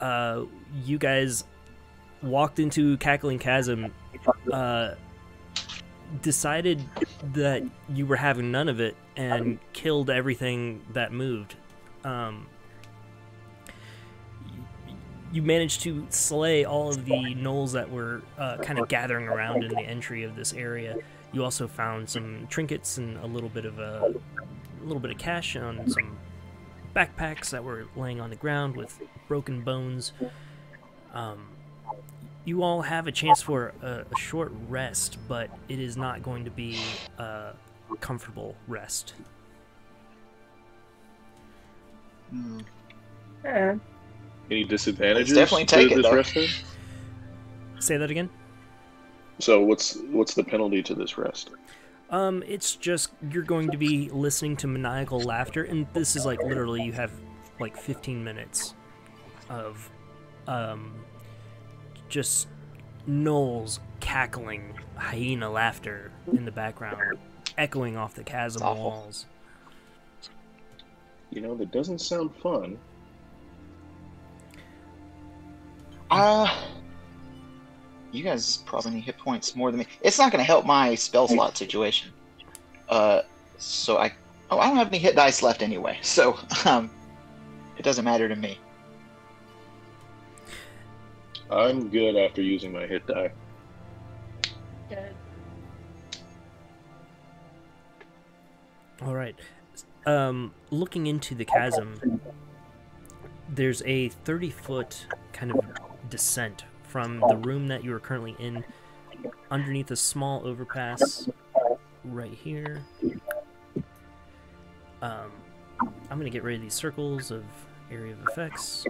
uh, you guys walked into Cackling Chasm, uh, decided that you were having none of it, and killed everything that moved. Um, you managed to slay all of the gnolls that were uh, kind of gathering around in the entry of this area. You also found some trinkets and a little bit of a, a little bit of cash on some backpacks that were laying on the ground with broken bones. Um, you all have a chance for a, a, short rest, but it is not going to be a comfortable rest. Hmm. Yeah. Any disadvantages Let's definitely take to it, this though. rest? Say that again. So what's what's the penalty to this rest? Um, it's just you're going to be listening to maniacal laughter, and this is like literally you have like 15 minutes of um just gnolls cackling hyena laughter in the background, echoing off the chasm walls. You know, that doesn't sound fun. Uh, you guys probably need hit points more than me. It's not going to help my spell slot situation. Uh, so I, oh, I don't have any hit dice left anyway, so um, it doesn't matter to me. I'm good after using my hit die. Good. All right. Um, looking into the chasm, there's a 30 foot kind of descent from the room that you are currently in underneath a small overpass right here. Um, I'm going to get rid of these circles of area of effects.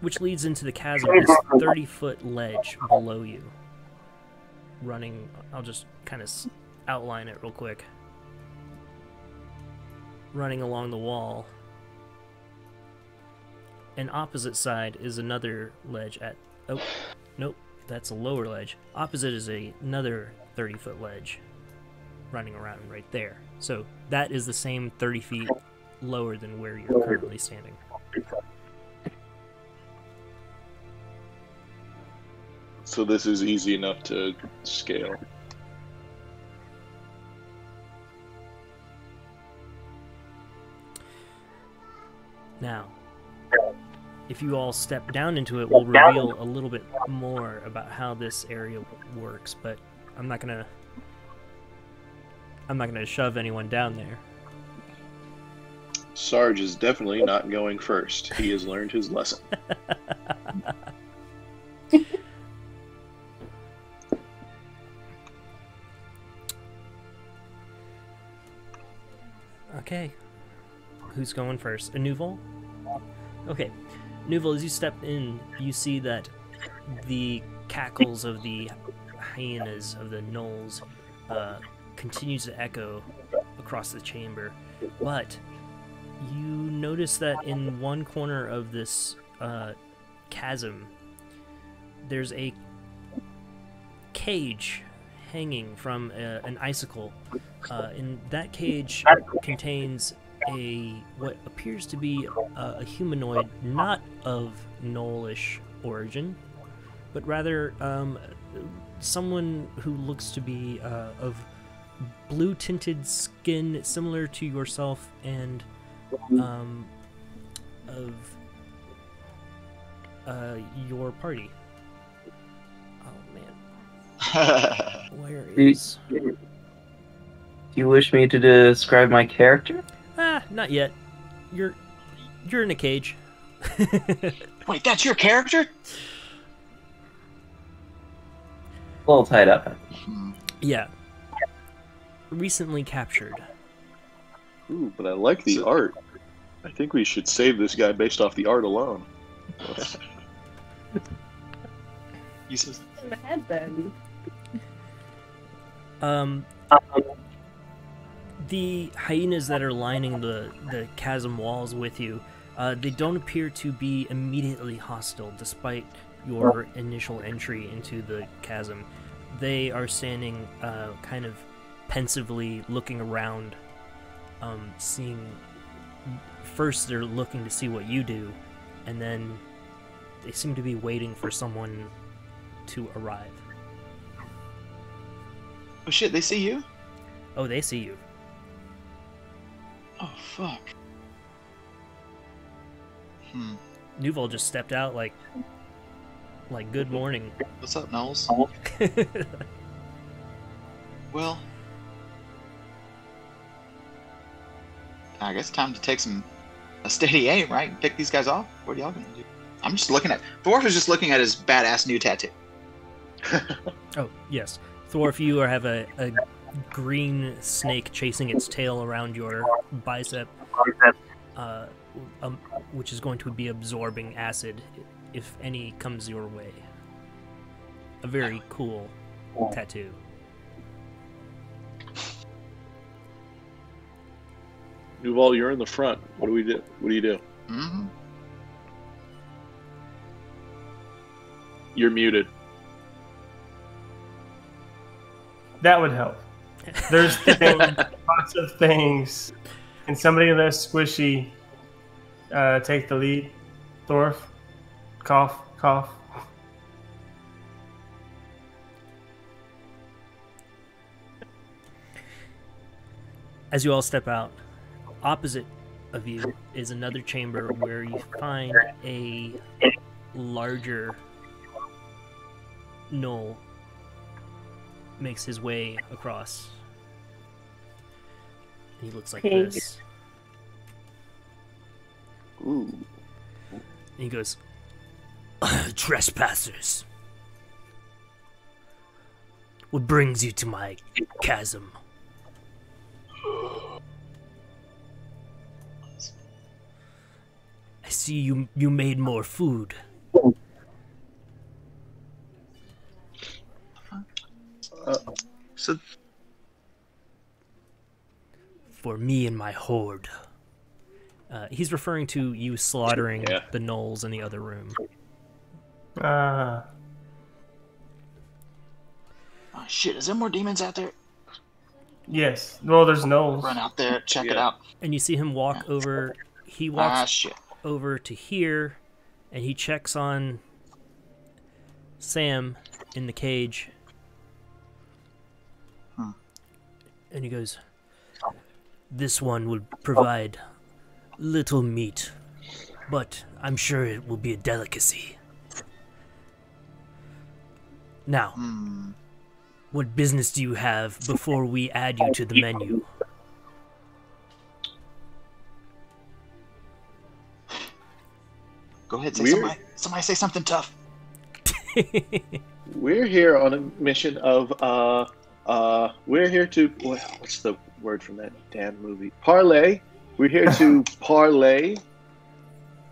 Which leads into the chasm, this 30 foot ledge below you running. I'll just kind of outline it real quick. Running along the wall. And opposite side is another ledge at. Oh, nope, that's a lower ledge. Opposite is a, another 30 foot ledge running around right there. So that is the same 30 feet lower than where you're currently standing. So this is easy enough to scale. Now, if you all step down into it, we'll reveal a little bit more about how this area works. But I'm not gonna. I'm not gonna shove anyone down there. Sarge is definitely not going first. He has learned his lesson. Okay. Who's going first? A Nuvall? Okay. Nuvall, as you step in, you see that the cackles of the hyenas, of the gnolls, uh, continues to echo across the chamber. But you notice that in one corner of this uh, chasm, there's a cage hanging from uh, an icicle. Uh, and that cage contains a what appears to be a, a humanoid, not of gnollish origin, but rather um, someone who looks to be uh, of blue tinted skin, similar to yourself, and um, of uh, your party. Oh man, where You- Do you wish me to describe my character? Ah, not yet. You're you're in a cage. Wait, that's your character? A little tied up. Yeah. Recently captured. Ooh, but I like the art. I think we should save this guy based off the art alone. Uses- In the head then. Um, the hyenas that are lining the, the chasm walls with you, uh, they don't appear to be immediately hostile despite your initial entry into the chasm. They are standing uh, kind of pensively looking around, um, seeing first they're looking to see what you do, and then they seem to be waiting for someone to arrive. Oh shit, they see you? Oh, they see you. Oh fuck. Hmm. Just stepped out like, like good morning. What's up, gnolls? Well, I guess time to take some a steady aim, right? And pick these guys off. What are y'all gonna do? I'm just looking at Thwarf is just looking at his badass new tattoo. oh yes, Thwarf, you have a, a green snake chasing its tail around your bicep, uh, um, which is going to be absorbing acid if any comes your way. A very cool tattoo. Nuvall, you're in the front. What do we do? What do you do? Mm-hmm. You're muted. That would help. There's things, lots of things. and somebody less squishy uh, take the lead? Thwarf? Cough, cough. As you all step out, opposite of you is another chamber where you find a larger gnoll makes his way across. He looks like Pig. this. Ooh. And he goes, Trespassers. What brings you to my chasm? I see you you made more food. Uh, so for me and my horde. Uh, he's referring to you slaughtering Yeah. the gnolls in the other room. Ah, oh, shit, is there more demons out there? yes. Well, there's gnolls. Run out there, check it out. And you see him walk over. He Ah walks shit. over to here, and he checks on Sam in the cage. Hmm. And he goes, This one will provide little meat, but I'm sure it will be a delicacy. Now, Hmm. what business do you have before we add you to the menu? Go ahead, say Weird. somebody. Somebody say something tough. We're here on a mission of uh uh we're here to what's the word from that damn movie? Parlay. We're here to parlay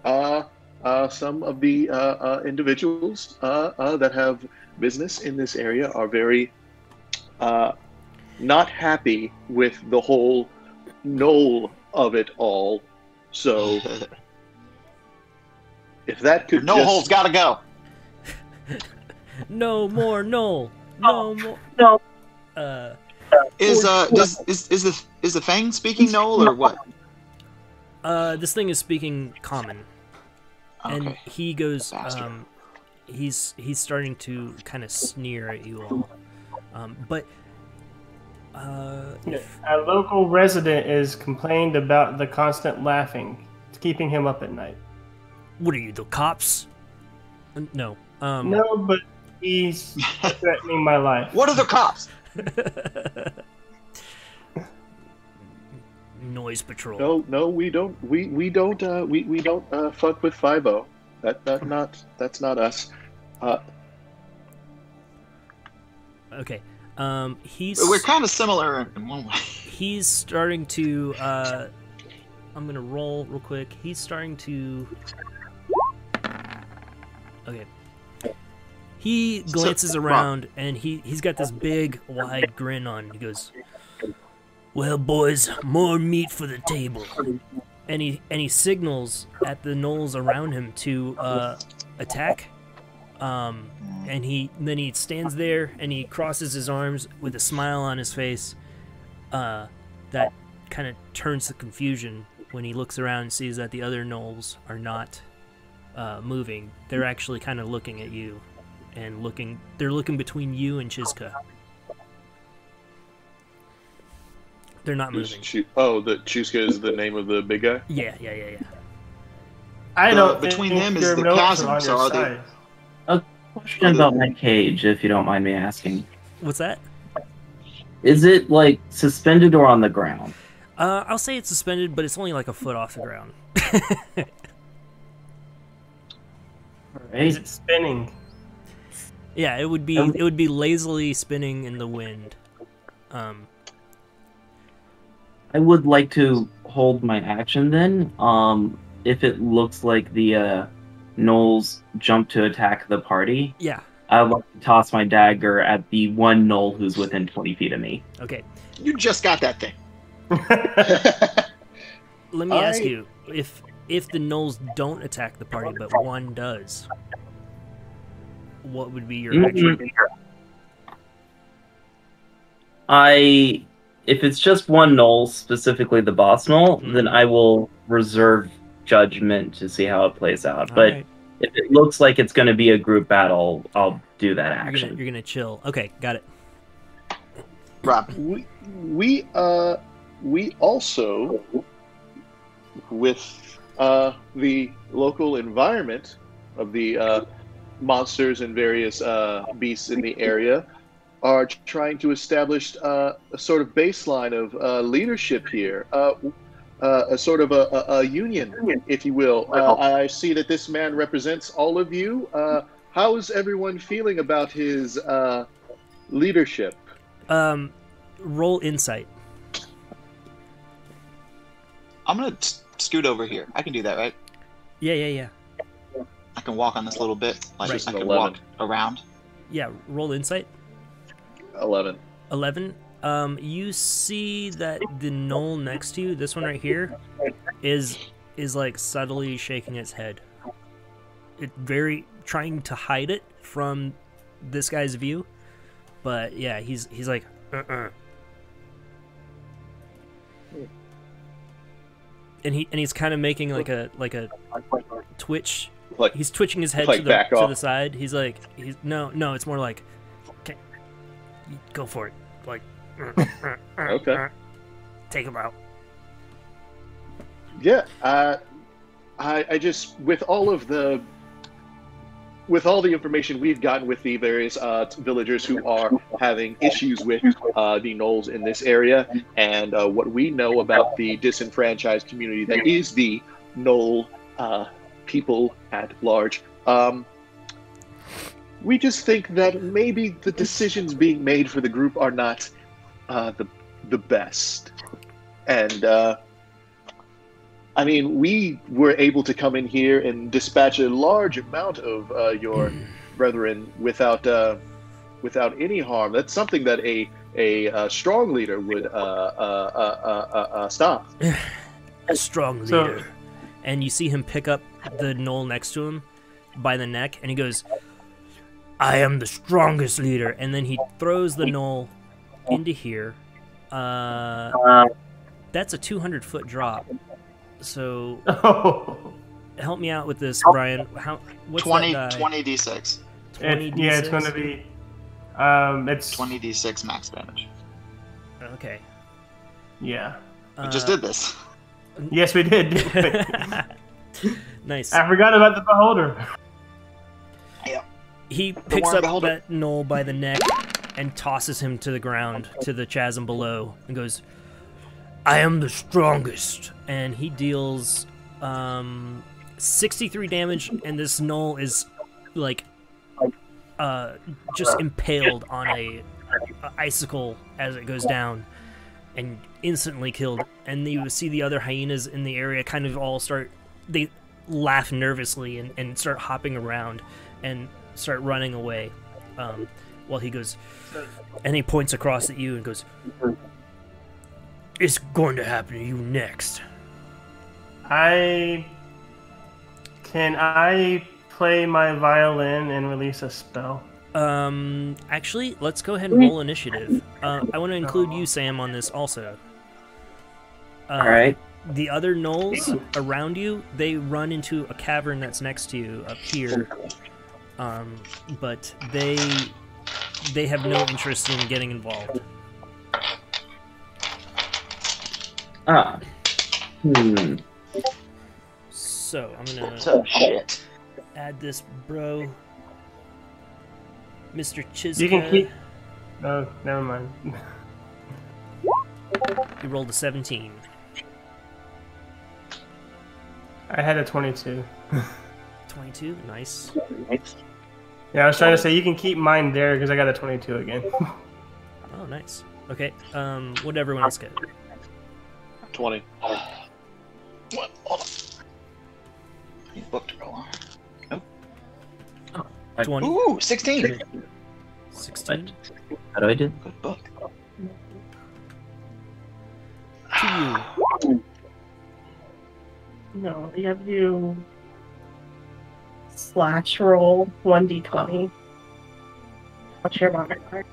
uh uh some of the uh, uh individuals uh, uh that have business in this area are very uh not happy with the whole gnoll of it all. So if that could no just, holes, gotta go. no more, no, no more. No. Uh, Is uh does is is the is the Fang speaking Gnoll or what? Uh, this thing is speaking common, and he goes, um, he's he's starting to kind of sneer at you all, um, but uh, if- A local resident is complained about the constant laughing. It's keeping him up at night. what are you, the cops? Uh, No, um, No, but he's threatening my life. What are the cops? noise patrol. No, no, we don't. We we don't. Uh, we we don't uh, fuck with five O. That that not that's not us. Uh, Okay, um, he's We're kind of similar in one way. he's starting to uh I'm gonna roll real quick. He's starting to Okay. He glances Rob. around and he, he's got this big wide grin on. He goes Well boys, more meat for the table. And he signals at the gnolls around him to uh attack. Um and he then he stands there and he crosses his arms with a smile on his face uh, that kind of turns the confusion when he looks around and sees that the other gnolls are not uh, moving, they're actually kind of looking at you and looking. They're looking between you and Chizka. They're not Who's moving. Chu- oh, the Chuska is the name of the big guy. Yeah, yeah, yeah, yeah. I The- don't between them is the notes chasm, are so are they- side. Question about my cage, if you don't mind me asking. What's that? Is it like suspended or on the ground? Uh, I'll say it's suspended, but it's only like a foot off the ground. Right? Is it spinning? yeah, it would be Um, it would be lazily spinning in the wind. Um, I would like to hold my action then. Um, if it looks like the uh, gnolls jump to attack the party, yeah. I would like to toss my dagger at the one gnoll who's within 20 feet of me. Okay. You just got that thing. Let me ask you if if the gnolls don't attack the party, but one does, what would be your Mhm. action? I, if it's just one gnoll, specifically the boss gnoll, Mhm. then I will reserve judgment to see how it plays out. But Alright, if it looks like it's going to be a group battle, I'll do that action. you're gonna chill. Okay, got it. Rob, we we uh we also with uh the local environment of the uh monsters and various uh beasts in the area are trying to establish uh, a sort of baseline of uh, leadership here uh, uh, a sort of a, a, a union if you will uh, i see that this man represents all of you uh, how is everyone feeling about his uh, leadership Um, roll insight. I'm gonna scoot over here. I can do that, right? Yeah, yeah, yeah, I can walk on this a little bit. Like Right. I can 11. walk around. yeah. Roll insight. 11 Eleven. Um, you see that the gnoll next to you, this one right here, is is like subtly shaking its head. It very trying to hide it from this guy's view, but yeah, he's he's like, uh-uh. and he and he's kind of making like a like a twitch. like He's twitching his head Like to the back to the side. He's like, he's no no. It's more like, go for it. Like, Okay. take him out. Yeah, uh, I, I just with all of the with all the information we've gotten with the various uh, villagers who are having issues with uh, the gnolls in this area, and uh, what we know about the disenfranchised community that is the gnoll uh, people at large, um, we just think that maybe the decisions being made for the group are not uh, the the best, and. Uh, I mean, we were able to come in here and dispatch a large amount of uh, your brethren without uh, without any harm. That's something that a a, uh strong leader would uh, uh, uh, uh, uh, uh, stop. a strong So- leader. and you see him pick up the gnoll next to him by the neck, and he goes, I am the strongest leader. And then he throws the gnoll into here. Uh, that's a 200 foot drop. So Oh, help me out with this, Brian. How what's 20, that die? 20 d6. 20 it, yeah, it's going to be. Um, it's 20 d6 max damage. Okay. Yeah. We just Uh, did this. Yes, we did. nice. I forgot about the beholder. He picks up beholder. that gnoll by the neck and tosses him to the ground, to the chasm below, and goes, I am the strongest. And he deals um, 63 damage, and this gnoll is like uh, just impaled on a, a icicle as it goes down and instantly killed. And you see the other hyenas in the area kind of all start, they laugh nervously and, and start hopping around and start running away. Um, while he goes, and he points across at you and goes, "It's going to happen to you next." I can I play my violin and release a spell. Um, actually, let's go ahead and roll initiative. Uh, I want to include you, Sam, on this also. Uh, all right. the other gnolls around you, they run into a cavern that's next to you up here. Um, but they they have no interest in getting involved. Ah. Hmm. So I'm gonna What's up, shit? add this bro, Mr. Chiska. You can keep- Oh, never mind. He rolled a 17. I had a 22. 22, nice. Yeah, I was trying to say you can keep mine there because I got a 22 again. Oh, nice. Okay, um, what did everyone else get? 20. What? Hold on. Need book to roll on. 20, Ooh, 16. 16. How do I do? Good book. To you. No, you have to do slash roll 1d20. What's your modifier?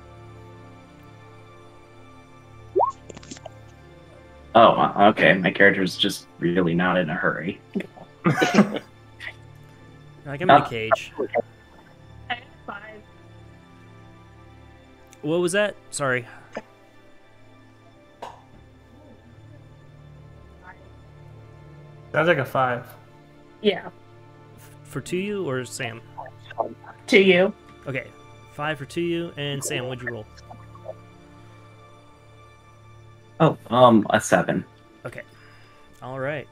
Oh, uh, okay. My character's just really not in a hurry. I can make a cage. Five. What was that? Sorry. Sounds like a 5. Yeah, For Tuyu or Sam? to you. Okay, five for to you, and Sam, what'd you roll? Oh, um, a seven. Okay. All right.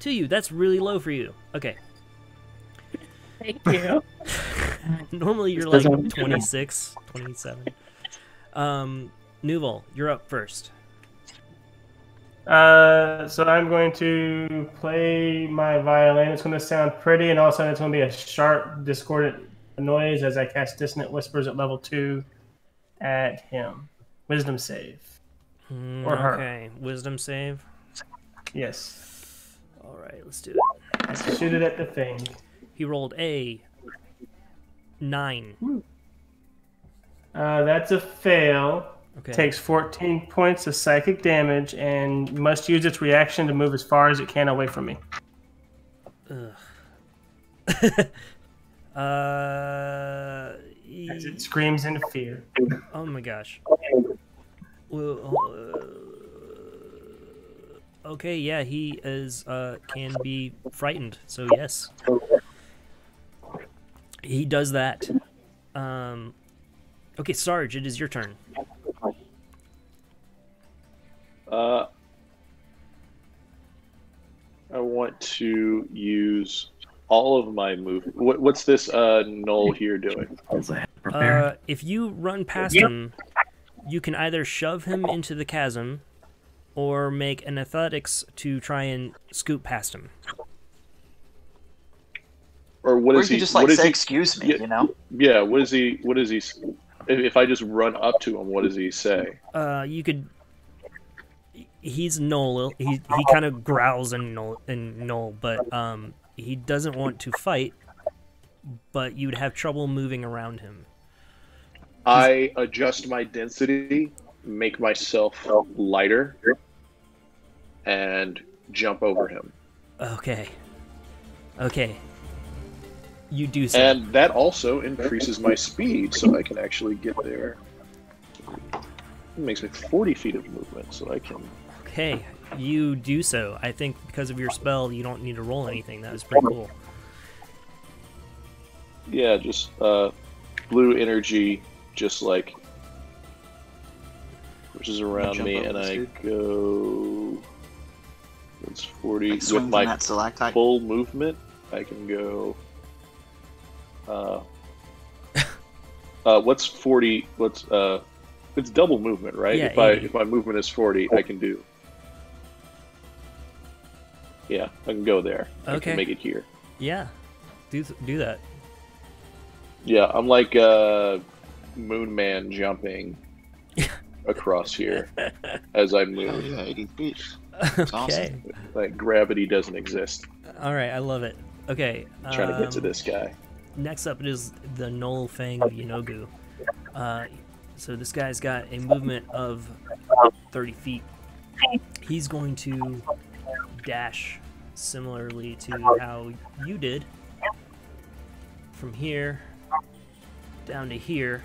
Tuyu, that's really low for you. Okay. Thank you. Normally you're like doesn't- 26, 27. Um, Nuvall, you're up first. Uh, so I'm going to play my violin. It's going to sound pretty, and also it's going to be a sharp, discordant noise as I cast Dissonant Whispers at level 2 at him. Wisdom save. Mm, Or her. Okay, wisdom save. Yes. All right, let's do it. Let's shoot it at the thing. He rolled a nine. Uh, that's a fail. Okay. Takes 14 points of psychic damage and must use its reaction to move as far as it can away from me. uh. As it screams in fear. Oh my gosh. Well, uh, okay, yeah, he is uh can be frightened. So yes, he does that. Um. Okay, Sarge, it is your turn. Uh, I want to use all of my move. What, what's this uh, gnoll here doing? As I had prepared. Uh, if you run past him, you can either shove him into the chasm, or make an athletics to try and scoot past him. Or what Or is he? just like what is say, he? excuse me, Yeah. you know? Yeah. What is he? What is he? s- If, if I just run up to him, what does he say? Uh, you could. He's Noel. He he kind of growls and Noel and Noel, but um, he doesn't want to fight. But you'd have trouble moving around him. I adjust my density, make myself lighter, and jump over him. Okay. Okay. You do so. And that also increases my speed, so I can actually get there. It makes me 40 feet of movement, so I can. Okay, you do so. I think because of your spell, you don't need to roll anything. That was pretty cool. Yeah, just uh, blue energy, just like. Which is around me, and I dude. go. It's 40. Like With my that full movement, I can go. Uh, uh, what's forty? What's uh? It's double movement, right? Yeah, if I if my movement is forty, I can do. Yeah, I can go there. Okay. I can make it here. Yeah, do do that. Yeah, I'm like uh, Moon Man jumping across here as I Oh, move. yeah, 80 feet. okay. awesome. Like gravity doesn't exist. All right, I love it. Okay. I'm trying to get to um, this guy. Next up is the Gnoll Fang of Yeenoghu. Uh, so this guy's got a movement of 30 feet. He's going to dash similarly to how you did from here down to here.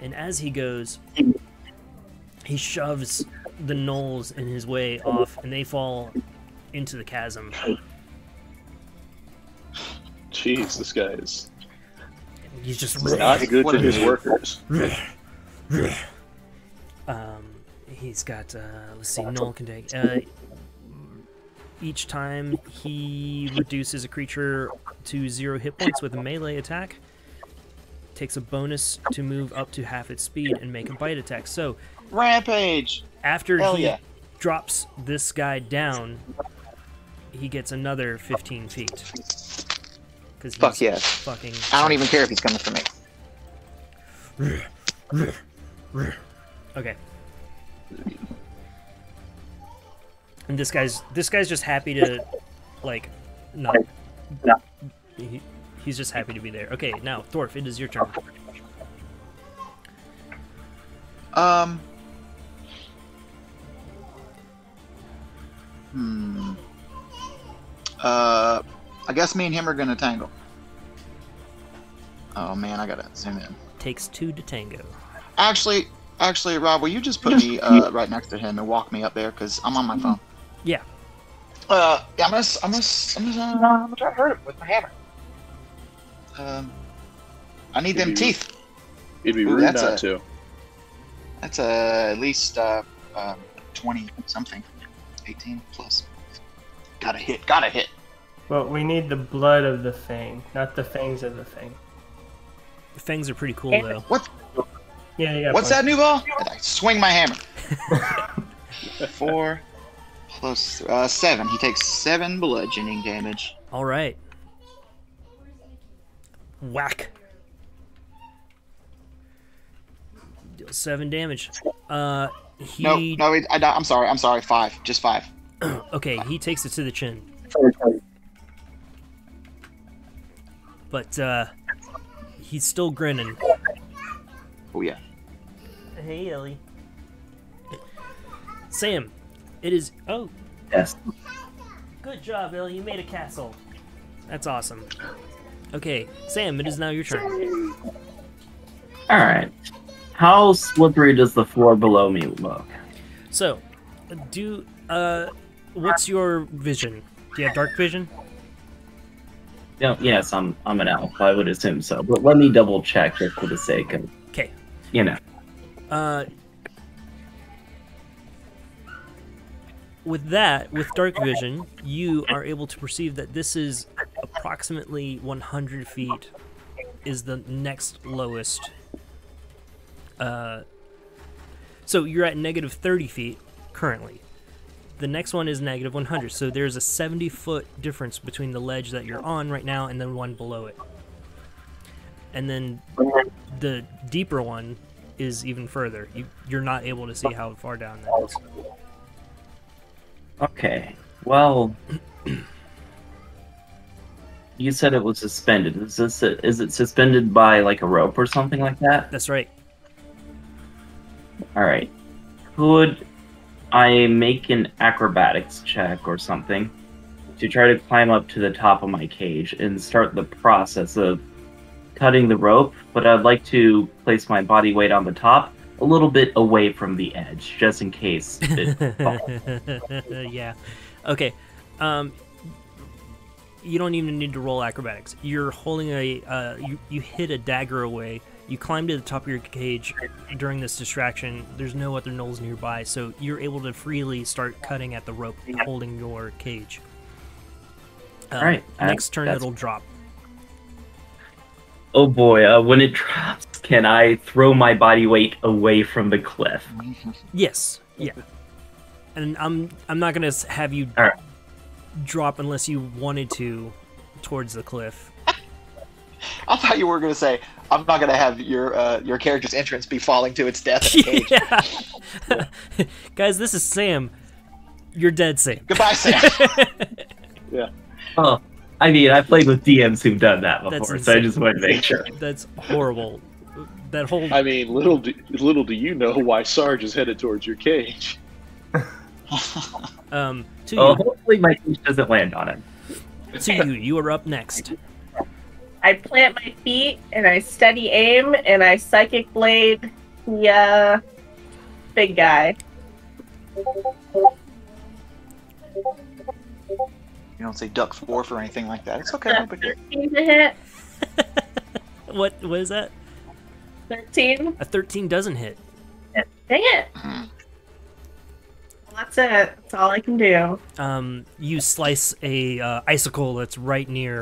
And as he goes, he shoves the gnolls in his way off, and they fall into the chasm. Jeez, this guy is He's just not good to his workers. Um, he's got. Uh, let's see. Gnoll can take. Uh, each time he reduces a creature to zero hit points with a melee attack, takes a bonus to move up to half its speed and make a bite attack. So Rampage. after Hell he yeah. drops this guy down, he gets another 15 feet. Because Fuck yes. Fucking. I don't even care if he's coming for me. Okay. And this guy's this guy's just happy to, like, not. He, he's just happy to be there. Okay, now Thwarf, it is your turn. Um. Hmm. Uh, I guess me and him are gonna tangle. Oh man, I gotta zoom in. Takes two to tango. Actually, actually, Rob, will you just put me uh, right next to him and walk me up there? Cause I'm on my phone. Yeah. Uh, yeah, I'm gonna, I'm gonna, I'm gonna, uh, I'm gonna try to hurt him with my hammer. Um, I need them Maybe- teeth. It'd be Ooh, rude that's not a- to. That's uh, at least uh, um, 20 something. 18 plus. Gotta hit, gotta hit. Well, we need the blood of the fang, not the fangs of the fang. The fangs are pretty cool Yeah. though. What? Yeah, yeah. What's that Nuvall? I swing my hammer. Four plus uh, seven. He takes seven bludgeoning damage. All right. Whack. Deal seven damage. Uh, he. No, no, it, I, I'm sorry. I'm sorry. Five, just five. Okay, he takes it to the chin. But uh, he's still grinning. Oh yeah. Hey, Ellie. Sam, it is. Oh, Yes. good job, Ellie. You made a castle. That's awesome. Okay, Sam, it is now your turn. All right. How slippery does the floor below me look? So, do uh, what's your vision? Do you have dark vision? No, yes, I'm I'm an elf. I would assume so, but let me double check just for the sake of Okay. you know. Uh, with that, with dark vision, you are able to perceive that this is approximately 100 feet is the next lowest. Uh, so you're at negative 30 feet currently. The next one is negative 100. So there's a 70 foot difference between the ledge that you're on right now and then one below it. And then the deeper one is even further. You, you're not able to see how far down that is. Okay. Well, you said it was suspended. Is this is it suspended by like a rope or something like that? That's right. All right. Could I make an acrobatics check or something to try to climb up to the top of my cage and start the process of cutting the rope? But I'd like to place my body weight on the top, a little bit away from the edge, just in case. It falls. yeah. Okay. Um, you don't even need to roll acrobatics. You're holding a. Uh, you you hit a dagger away. You climb to the top of your cage during this distraction. There's no other gnolls nearby, so you're able to freely start cutting at the rope holding your cage. Uh, Alright, uh, Next turn, that's- it'll drop. oh boy! Uh, when it drops, can I throw my body weight away from the cliff? Yes. Yeah. And I'm I'm not gonna have you Alright. drop unless you wanted to towards the cliff. I thought you were gonna say, "I'm not gonna have your uh, your character's entrance be falling to its death in a cage." yeah. Guys, this is Sam. You're dead, Sam. Goodbye, Sam. Yeah. Oh, I mean, I played with DMs who've done that before, so I just wanted to make sure. That's horrible. That whole I mean, little do, little do you know why Sarge is headed towards your cage. Um, to Oh, you, hopefully my teeth doesn't land on him. Tuyu, you are up next. I plant my feet and I steady aim and I psychic blade the uh, big guy. You don't say duck fourth or anything like that. It's okay. no big deal. 13 to hit. What what is that? 13. A 13 doesn't hit. Dang it. Well, that's it. That's all I can do. Um, you slice a uh, icicle that's right near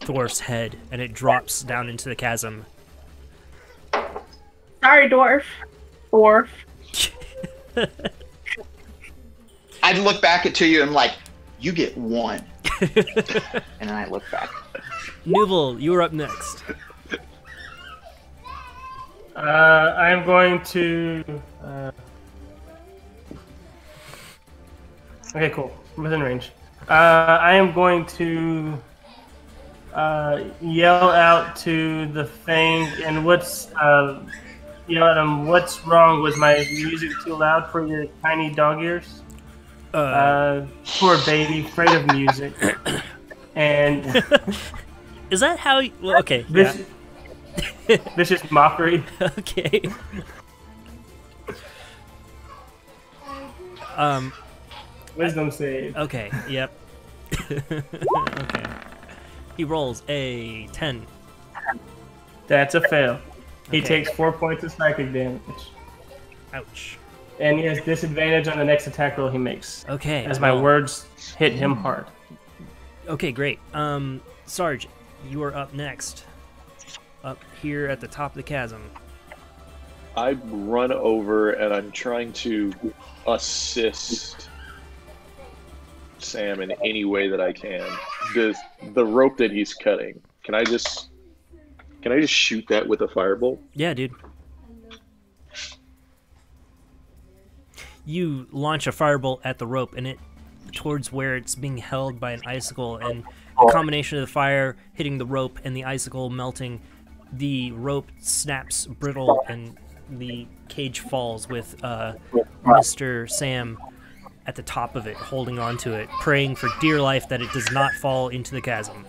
Thor's head, and it drops down into the chasm. Sorry, dwarf. Dwarf. I'd look back at Tuyu and like, you get one, and then I look back. Nuvall, you are up next. Uh, I am going to. Uh... Okay, cool. I'm within range. Uh, I am going to uh, yell out to the thing, and what's uh, yell at him. What's wrong? Was my music too loud for your tiny dog ears? Uh, Uh, poor baby, afraid of music. And is that how? You, well, okay. Yeah. vicious, is mockery. okay. um. Wisdom save. Okay. Yep. okay. He rolls a 10. That's a fail. He Okay. takes four points of psychic damage. Ouch. And he has disadvantage on the next attack roll he makes. Okay. As my well, words hit him hard. Okay, great. Um, Sarge, you are up next. Up here at the top of the chasm. I run over and I'm trying to assist Sam in any way that I can. The the rope that he's cutting. Can I just can I just shoot that with a firebolt? Yeah, dude. You launch a firebolt at the rope, and it towards where it's being held by an icicle, and the combination of the fire hitting the rope and the icicle melting, the rope snaps brittle, and the cage falls with uh, Mr. Sam at the top of it, holding on to it, praying for dear life that it does not fall into the chasm.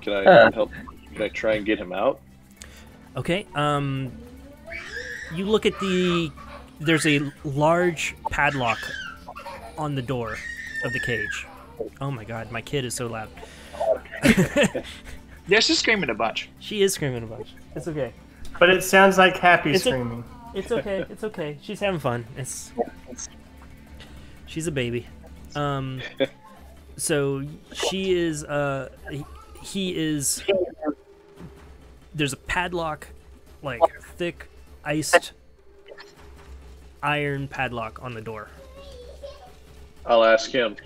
Can I Uh. help can I try and get him out? Okay. Um, you look at the. There's a large padlock on the door of the cage. Oh my god, my kid is so loud. Yeah, she's screaming a bunch. She is screaming a bunch. It's okay. But it sounds like happy It's a- screaming. It's okay. It's okay. She's having fun. It's. She's a baby. Um. So she is. Uh. he- He is. There's a padlock, like thick, iced iron padlock on the door. I'll ask him.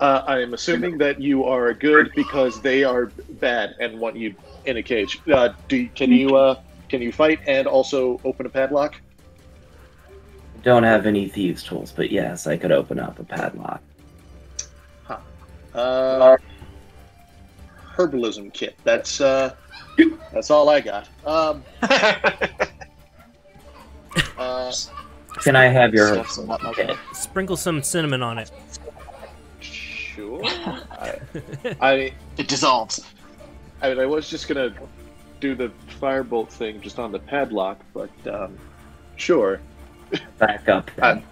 Uh, I am assuming that you are good because they are bad and want you in a cage. Uh, do can you uh, can you fight and also open a padlock? Don't have any thieves' tools, but yes, I could open up a padlock. Uh, herbalism kit. That's uh, that's all I got. Um, uh, Can I have your Stuff okay. Sprinkle some cinnamon on it. sure. I, I It dissolves. I mean, I was just gonna do the firebolt thing just on the padlock, but um, sure. back up? then? I-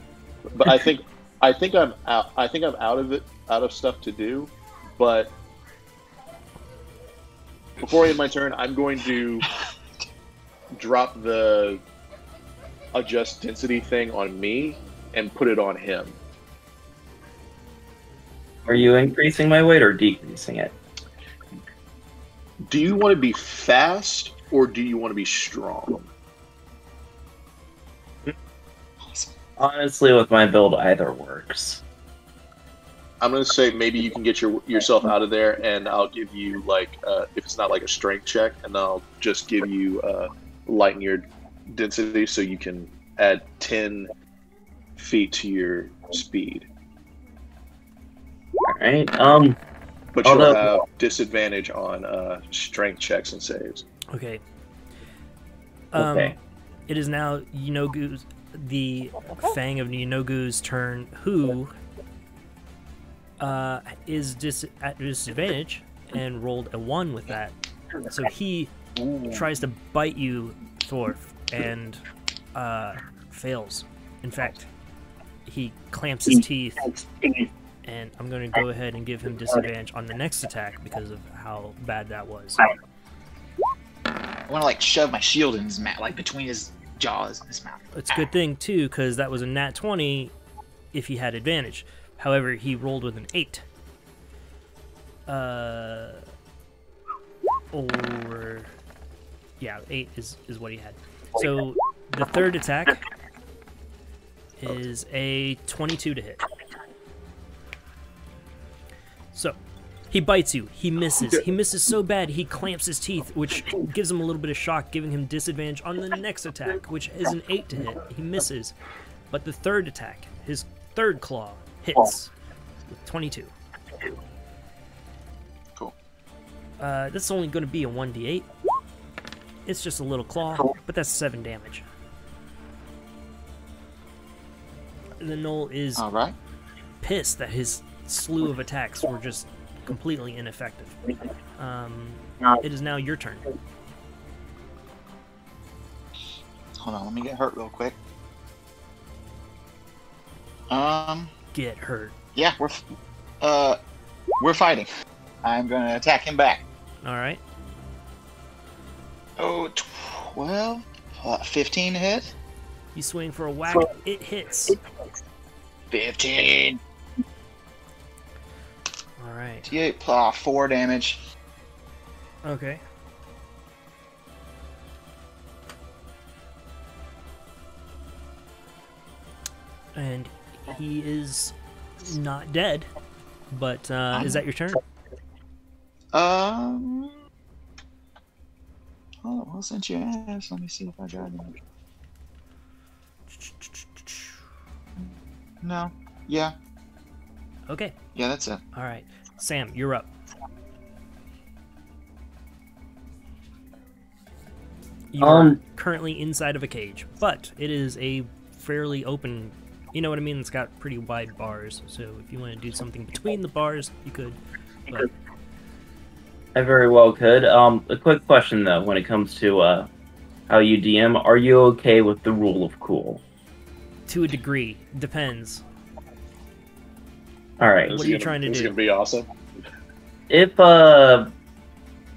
But I think I think I'm out. I think I'm out of it, out of stuff to do. But before I end my turn, I'm going to drop the adjust density thing on me and put it on him. Are you increasing my weight or decreasing it? Do you want to be fast or do you want to be strong? Honestly, with my build, either works. I'm gonna say maybe you can get your yourself out of there, and I'll give you like uh, if it's not like a strength check, and I'll just give you uh, lighten your density so you can add ten feet to your speed, All right. Um. but you'll Although- have disadvantage on uh, strength checks and saves. Okay. Um, Okay. It is now Yeenoghu's the Fang of Yeenoghu's turn, who uh, is dis- at disadvantage and rolled a one with that. So he tries to bite you, Thwarf, and uh, fails. In fact, he clamps his teeth, and I'm going to go ahead and give him disadvantage on the next attack because of how bad that was. I want to like shove my shield in his mouth, like between his jaws and his mouth. It's a good thing too, because that was a nat 20 if he had advantage. However, he rolled with an 8. Uh, or yeah, 8 is, is what he had. So the third attack is a 22 to hit. So he bites you. He misses. He misses so bad he clamps his teeth, which gives him a little bit of shock, giving him disadvantage on the next attack, which is an 8 to hit. He misses. But the third attack, his third claw, hits with 22. Cool. Uh, is only going to be a 1d8. It's just a little claw, but that's 7 damage. The Gnoll is All right. pissed that his slew of attacks were just completely ineffective. Um, it is now your turn. Hold on, let me get hurt real quick. Um, Get hurt. yeah, we're uh we're fighting. I'm gonna attack him back. All right. Oh, 12, uh, 15 hit. You swing for a whack. It hits. 15. All right. d8 plus 4 damage. Okay. And he is not dead, but uh, is that your turn? Um. Oh, well, since you asked, let me see if I got it. No. Yeah. Okay. Yeah, that's it. All right. Sam, you're up. You are Um, currently inside of a cage, but it is a fairly open. You know what I mean? It's got pretty wide bars, so if you want to do something between the bars, you could. But I very well could. Um, a quick question though, when it comes to uh, how you DM, are you okay with the rule of cool? to a degree, depends. All right. This What is are you gonna- trying to this is do? gonna be awesome. If uh,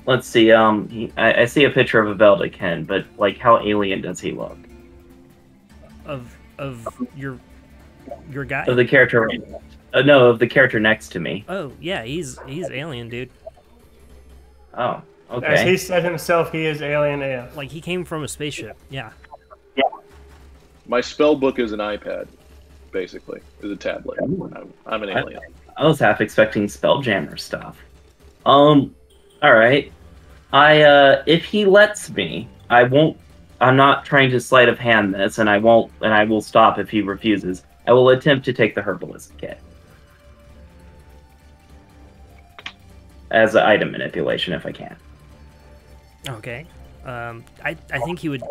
let's see. Um, he, I, I see a picture of a Vedalken, but like, how alien does he look? Of of your your guy. Of the character, uh, no, of the character next to me. oh yeah, he's he's alien, dude. Oh, okay. As okay. he said himself, he is alien AF. Like he came from a spaceship. Yeah. Yeah. My spell book is an iPad, basically, is a tablet. I'm, I'm an alien. I was half expecting Spelljammer stuff. Um, all right. I uh, if he lets me, I won't. I'm not trying to sleight of hand this, and I won't. And I will stop if he refuses. I will attempt to take the herbalist kit as an item manipulation if I can. Okay. Um, I I think he would.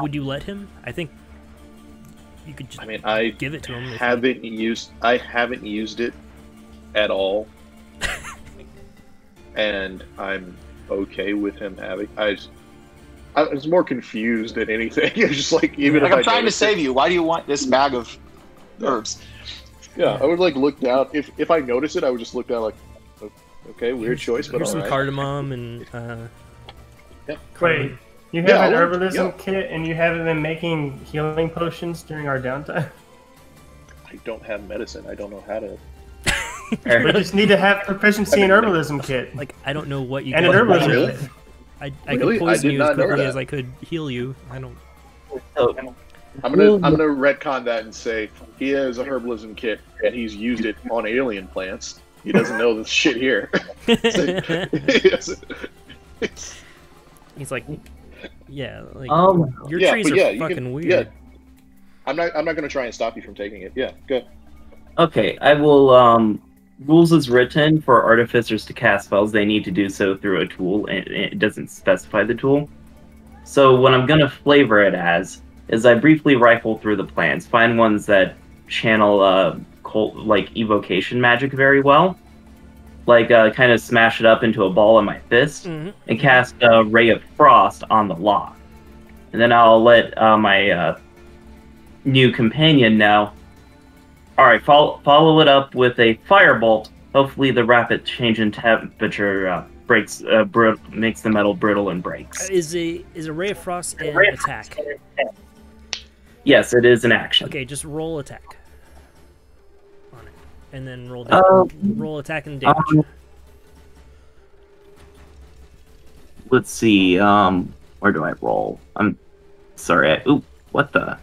Would you let him? I think you could just I mean, I give it to him. if you- haven't used I haven't used it at all, and I'm okay with him having. I was, I was more confused than anything. It's just like even Like, if I'm I trying to noticed it- save you. Why do you want this bag of herbs? Yeah, I would like look down. If if I notice it, I would just look down like, "Oh, okay, weird Here's- choice, but Here's all some right. cardamom and uh. Yeah. Wait, you have Yeah, an herbalism yeah. kit and you haven't been making healing potions during our downtime? I don't have medicine. I don't know how to. We just need to have proficiency in herbalism kit. Like I don't know what you And an guys herbalism Really? kit. I, I Really? could poison did you as quickly as I could heal you. I don't. So, I'm gonna I'm gonna retcon that and say he has a herbalism kit and he's used it on alien plants. He doesn't know this shit here. It's- He's like, yeah, like um, your yeah, trees are yeah, fucking can- weird. yeah. I'm not I'm not gonna try and stop you from taking it. Yeah, go. Okay, I will. Um, rules is written for artificers to cast spells. They need to do so through a tool, and it doesn't specify the tool. So what I'm gonna flavor it as is I briefly rifle through the plans, find ones that channel uh, cult, like evocation magic very well, like uh, kind of smash it up into a ball in my fist, Mhm. and cast a ray of frost on the lock. And then I'll let uh, my uh, new companion know. All right, follow, follow it up with a firebolt. Hopefully, the rapid change in temperature uh, breaks, uh, brit- makes the metal brittle and breaks. Is a is a ray of frost an attack? Yes, it is an action. Okay, just roll attack and then roll Um, roll attack and damage. Um, let's see. Um, where do I roll? I'm sorry. I, oop, what the?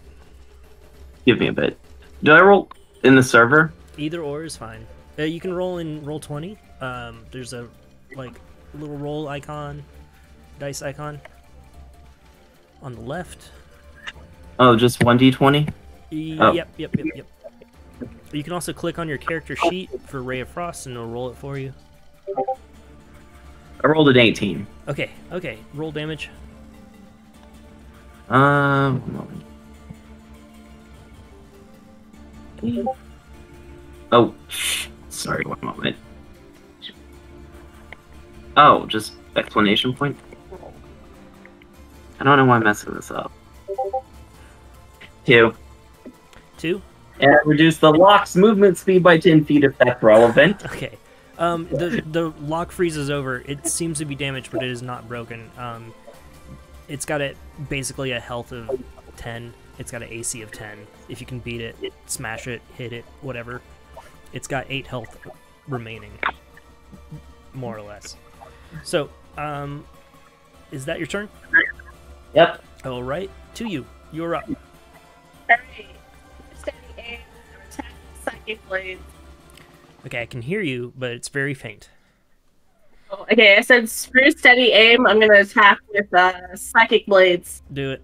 Give me a bit. Do I roll in the server? Either or is fine. Uh, you can roll in roll twenty. Um, there's a like little roll icon, dice icon on the left. Oh, just one d twenty. E- Oh. Yep, yep, yep, yep. You can also click on your character sheet for Ray of Frost, and it'll roll it for you. I rolled an eighteen. Okay, okay. Roll damage. Um. Oh, sorry. One moment. Oh, just explanation point. I don't know why I'm messing this up. Two. Two. And reduce the lock's movement speed by 10 feet if that's relevant. Okay. Um, the the lock freezes over. It seems to be damaged, but it is not broken. Um, it's got a basically a health of ten. It's got an AC of ten. If you can beat it, smash it, hit it, whatever. It's got eight health remaining, more or less. So, um, is that your turn? Yep. All right, to you. You're up. Alright. Steady aim. Attack psychic blade. Okay, I can hear you, but it's very faint. Oh, okay, I said screw steady aim. I'm gonna attack with uh, psychic blades. Do it.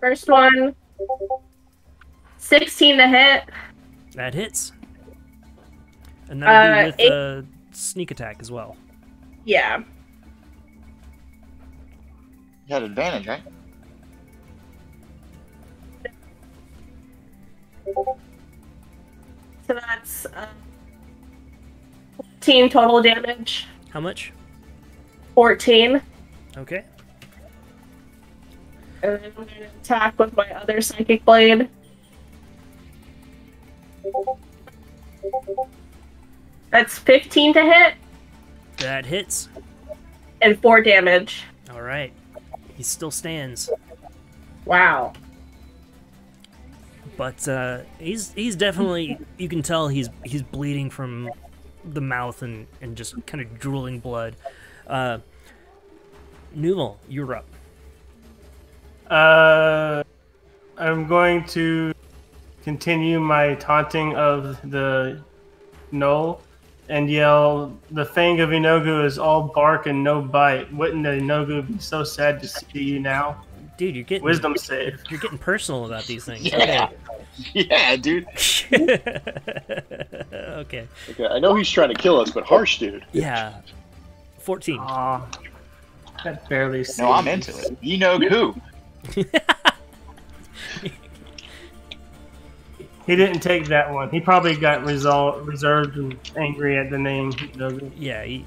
First one. 16 to hit. That hits. And that'll Uh, be with eight- uh, sneak attack as well. Yeah. You had advantage, right? So that's uh, 14 total damage. How much? 14. Okay. And then I'm going to attack with my other psychic blade. That's 15 to hit That hits. and 4 damage. All right. He still stands, Wow. But uh, he's he's definitely you can tell he's he's bleeding from the mouth and and just kind of drooling blood. Uh, Nuvall, you're up. Uh, I'm going to continue my taunting of the gnoll and yell, "The fang of Yeenoghu is all bark and no bite." Wouldn't Yeenoghu be so sad to see you now? Dude, you're getting Wisdom save. You're getting personal about these things. Yeah. Yeah, dude. Okay. okay. Okay, I know he's trying to kill us, but harsh, dude. Yeah. Fourteen. Aw, that barely. No, I'm into it. You know who? He didn't take that one. He probably got resol- reserved and angry at the name Yeenoghu. Yeah. He,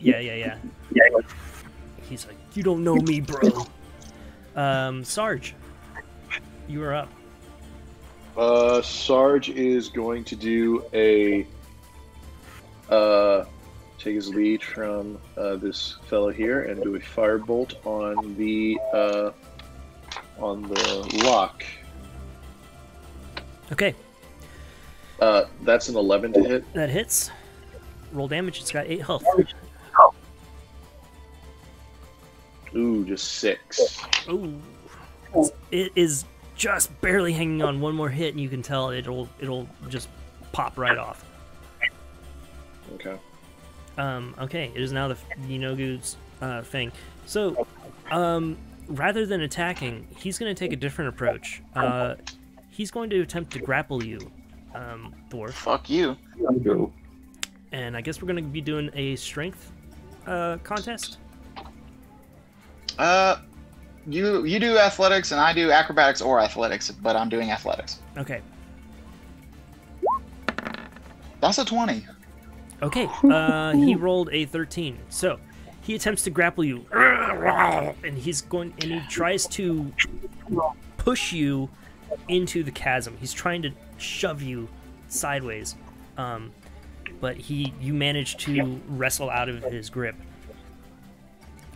yeah. Yeah. Yeah. He's like, you don't know me, bro. Um, Sarge, you are up. Uh, Sarge is going to do a uh, take his lead from uh, this fellow here and do a firebolt on the uh, on the lock. Okay, Uh, that's an eleven to hit. that hits. Roll damage. It's got eight health. Ooh, just six. Ooh. It is just barely hanging on one more hit, and you can tell it'll it'll just pop right off. Okay. Um, okay, it is now the Yeenoghu's uh, thing. So, um, rather than attacking, he's going to take a different approach. Uh, he's going to attempt to grapple you, um, Thor. Fuck you. And I guess we're going to be doing a strength uh, contest. Uh, you you do athletics and I do acrobatics or athletics, but I'm doing athletics. Okay. That's a twenty. Okay. Uh, he rolled a 13. So he attempts to grapple you, and he's going and he tries to push you into the chasm. He's trying to shove you sideways, um, but he you manage to wrestle out of his grip.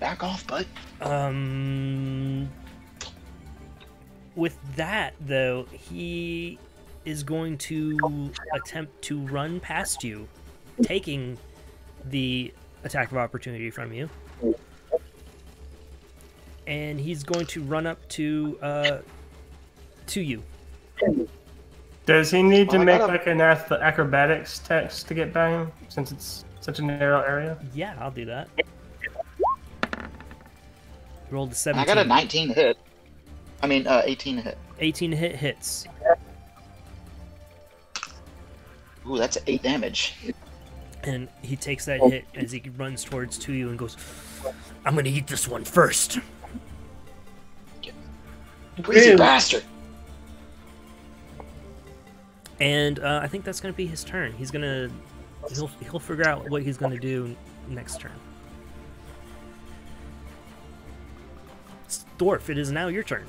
Back off, bud. Um, with that though, he is going to attempt to run past you, taking the attack of opportunity from you. And he's going to run up to uh, to you. Does he need to Well, make gotta- like an ath- acrobatics test to get by him, since it's such a narrow area? Yeah, I'll do that. Rolled a I 17. got a 19 hit. I mean, uh, 18 hit. 18 hit hits. Ooh, that's eight damage. And he takes that hit as he runs towards to you and goes, I'm gonna eat this one first. Greasy Ew. bastard. And uh, I think that's gonna be his turn. He's gonna he'll he'll figure out what he's gonna do next turn. Dwarf, it is now your turn.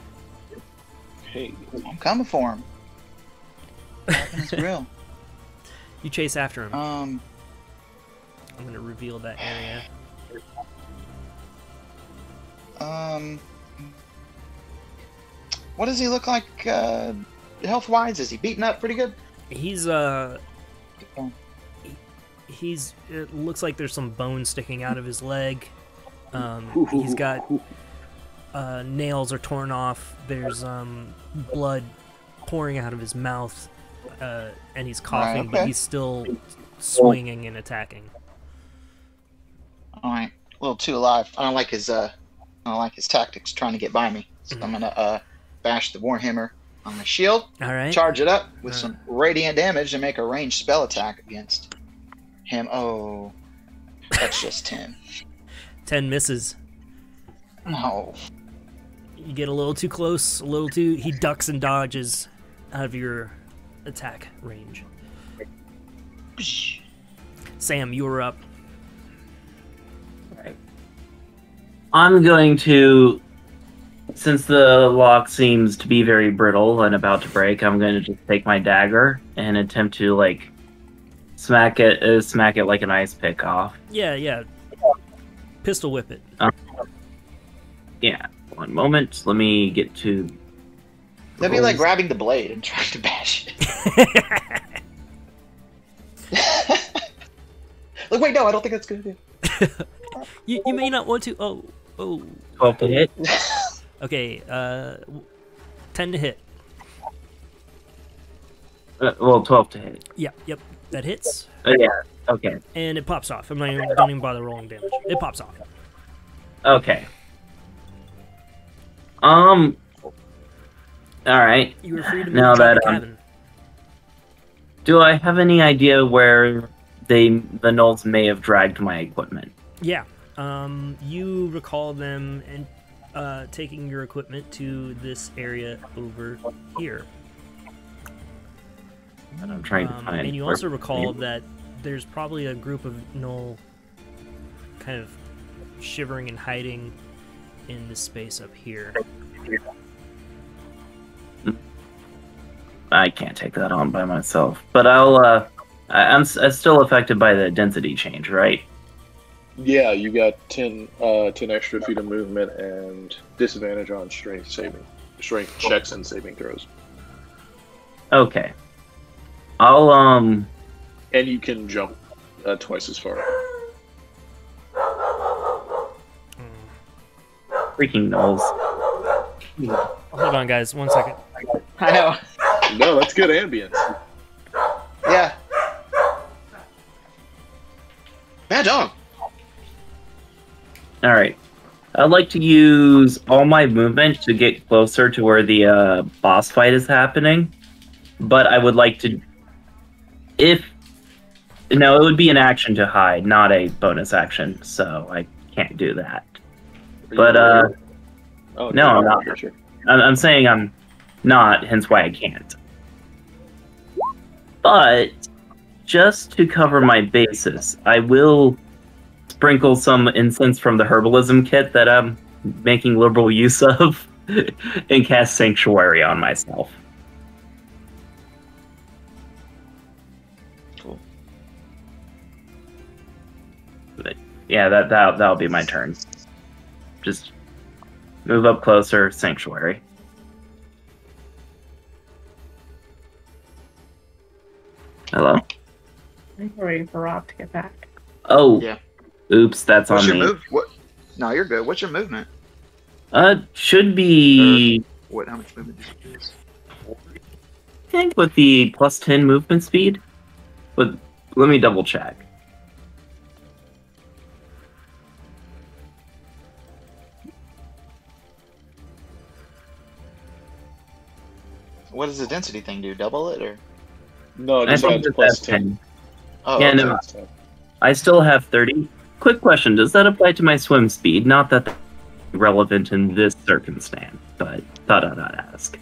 Hey, I'm coming for him. It's real. You chase after him. Um, I'm gonna reveal that area. um, what does he look like, uh, health-wise? Is he beaten up pretty good? He's uh Okay. he's it looks like there's some bone sticking out of his leg. Um, he's got uh, nails are torn off. There's um, blood pouring out of his mouth, uh, and he's coughing, but okay. he's still swinging and attacking. All right, a little too alive. I don't like his, uh, I don't like his tactics trying to get by me. So I'm gonna, uh, bash the warhammer on my shield, All right. charge it up with Uh. some radiant damage, and make a ranged spell attack against him. Oh, that's just ten. Ten misses. No. You get a little too close, a little too. He ducks and dodges out of your attack range. Sam, you are up. I'm going to, since the lock seems to be very brittle and about to break, I'm going to just take my dagger and attempt to like smack it, uh, smack it like an ice pick off. Yeah, yeah. Pistol whip it. Yeah, one moment. Let me get to. That'd be like grabbing the blade and trying to bash it. Look, wait, no, I don't think that's good. idea. you, you may not want to. Oh, oh. twelve to hit. Okay, uh, w- 10 to hit. Uh, well, twelve to hit. Yeah, yep, that hits, Uh, yeah. Okay. and it pops off. I'm not even, don't even bother rolling damage. It pops off. Okay. Um. All right. You were free to Now that, um. Do I have any idea where they the gnolls may have dragged my equipment? Yeah, um, you recall them and uh, taking your equipment to this area over here. That I'm trying to Um, find. and you also recall that there's probably a group of Gnoll kind of shivering and hiding in this space up here. I can't take that on by myself, but I'll. uh I, I'm, s- I'm still affected by the density change, right? yeah, you got 10, uh, 10 extra feet of movement and disadvantage on strength saving, strength checks and saving throws, Okay. I'll um. and you can jump uh, twice as far. Freaking gnolls. Hold on, guys, one second. I know. No, that's good ambience. Yeah. Bad dog. All right. I'd like to use all my movement to get closer to where the uh, boss fight is happening, but I would like to, if no, it would be an action to hide, not a bonus action, so I can't do that. But uh, Oh, No, I'm not. Sure. I'm, I'm saying I'm not, hence why I can't. But just to cover my bases, I will sprinkle some incense from the herbalism kit that I'm making liberal use of and cast Sanctuary on myself. Cool. Yeah, that that that'll be my turn. Just move up closer, Sanctuary. Hello. I'm waiting for Rob to get back. Oh. Yeah. Oops, that's What's on your me. move? What? No, you're good. What's your movement? Uh, should be What? How much movement? Did you use? I think with the plus ten movement speed. But let me double check. What does the density thing do? Double it or? No, I just think adds that plus that's 10. 10. Oh, Yeah, okay. no. I still have thirty. Quick question: Does that apply to my swim speed? Not that that's relevant in this circumstance, but thought I'd ask.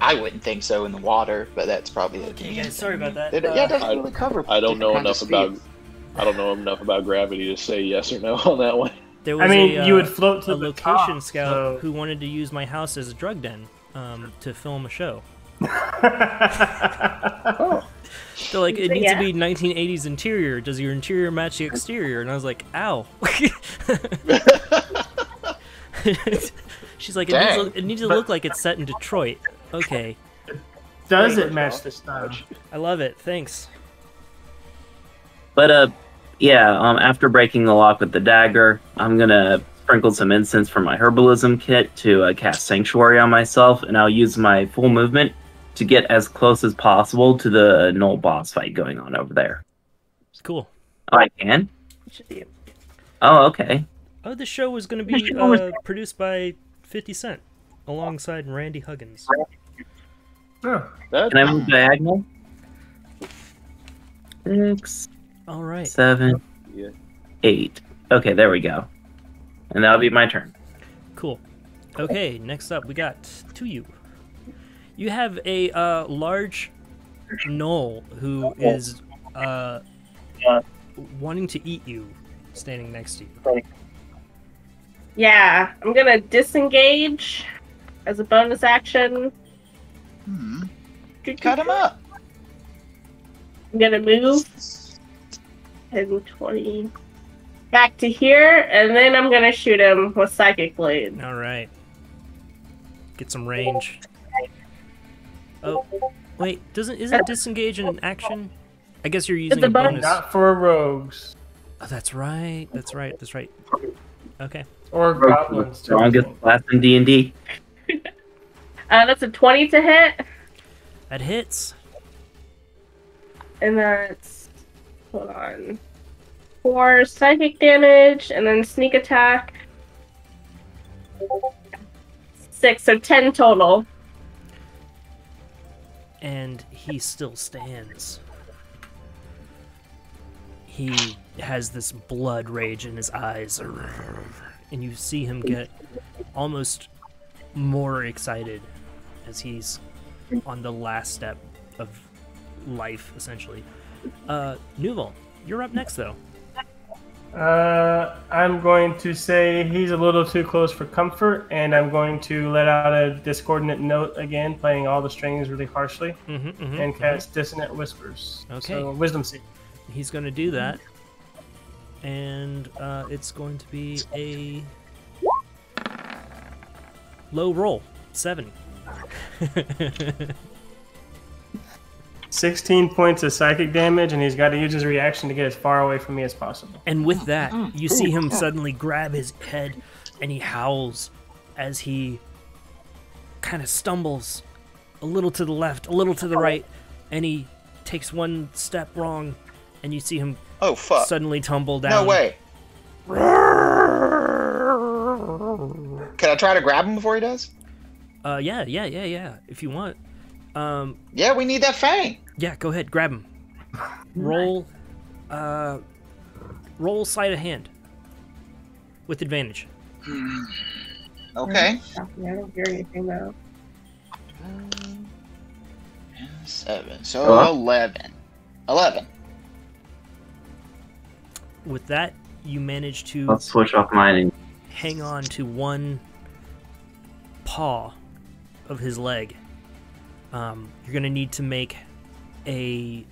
I wouldn't think so in the water, but that's probably it. Okay, guys, sorry about that. It, yeah, it Uh, doesn't I- really cover. I don't know enough about. I don't know enough about gravity to say yes or no on that one. There was I mean, a, you uh, would float to a the location top, scout so- who wanted to use my house as a drug den um, to film a show. Oh, They're like, it needs yeah. to be 1980s interior. Does your interior match the exterior? And I was like, ow. She's like, it needs, to, it needs to look like it's set in Detroit. Okay, Does it match the style? I love it. Thanks. But uh, yeah. Um, after breaking the lock with the dagger, I'm gonna sprinkle some incense from my herbalism kit to uh, cast Sanctuary on myself, and I'll use my full movement to get as close as possible to the gnoll boss fight going on over there. It's Cool. Oh, I can. Should be- Oh, okay. Oh, this show was going to be uh, produced by 50 Cent alongside Randy Huggins. Oh, that, Can I move diagonal? Six, All right. seven, Yeah. eight. Okay, there we go. And that'll be my turn. Cool. Okay, next up we got to you. You have a uh, large gnoll who is uh, wanting to eat you, standing next to you. Yeah, I'm gonna disengage as a bonus action. Hmm. Cut him up. I'm gonna move 10, 20 back to here, and then I'm gonna shoot him with Psychic Blade. All right. Get some range. Oh, wait. Doesn't isn't disengage an action? I guess you're using a a bonus. bonus. not for rogues Oh, that's right. That's right. That's right. Okay. or goblins. Strongest class in D and D. Uh, that's a 20 to hit, That hits. and that's hold on, four psychic damage, and then sneak attack. Six, so ten total. and he still stands. He has this blood rage in his eyes, and you see him get almost more excited as he's on the last step of life, essentially. Uh, Nuvall, you're up next, though. Uh, I'm going to say he's a little too close for comfort, and I'm going to let out a discordant note again, playing all the strings really harshly, Mm-hmm, mm-hmm, and cast dissonant whispers. Okay. So wisdom save. He's going to do that, and uh, it's going to be a low roll, seven. 16 points of psychic damage, and he's got to use his reaction to get as far away from me as possible. And with that, you see him suddenly grab his head and he howls as he kind of stumbles a little to the left, a little to the right, and he takes one step wrong, and you see him Oh fuck! suddenly tumble down. No way. Can I try to grab him before he does? Uh, yeah, yeah, yeah, yeah. If you want. Um, Yeah, we need that fang. yeah, go ahead, grab him. Roll, uh, roll sleight of hand with advantage. Hmm. Okay. I don't hear anything though. Um, Seven. So Hello? eleven. Eleven. With that, you manage to Let's switch off mine. hang on to one paw of his leg. Um, you're gonna need to make a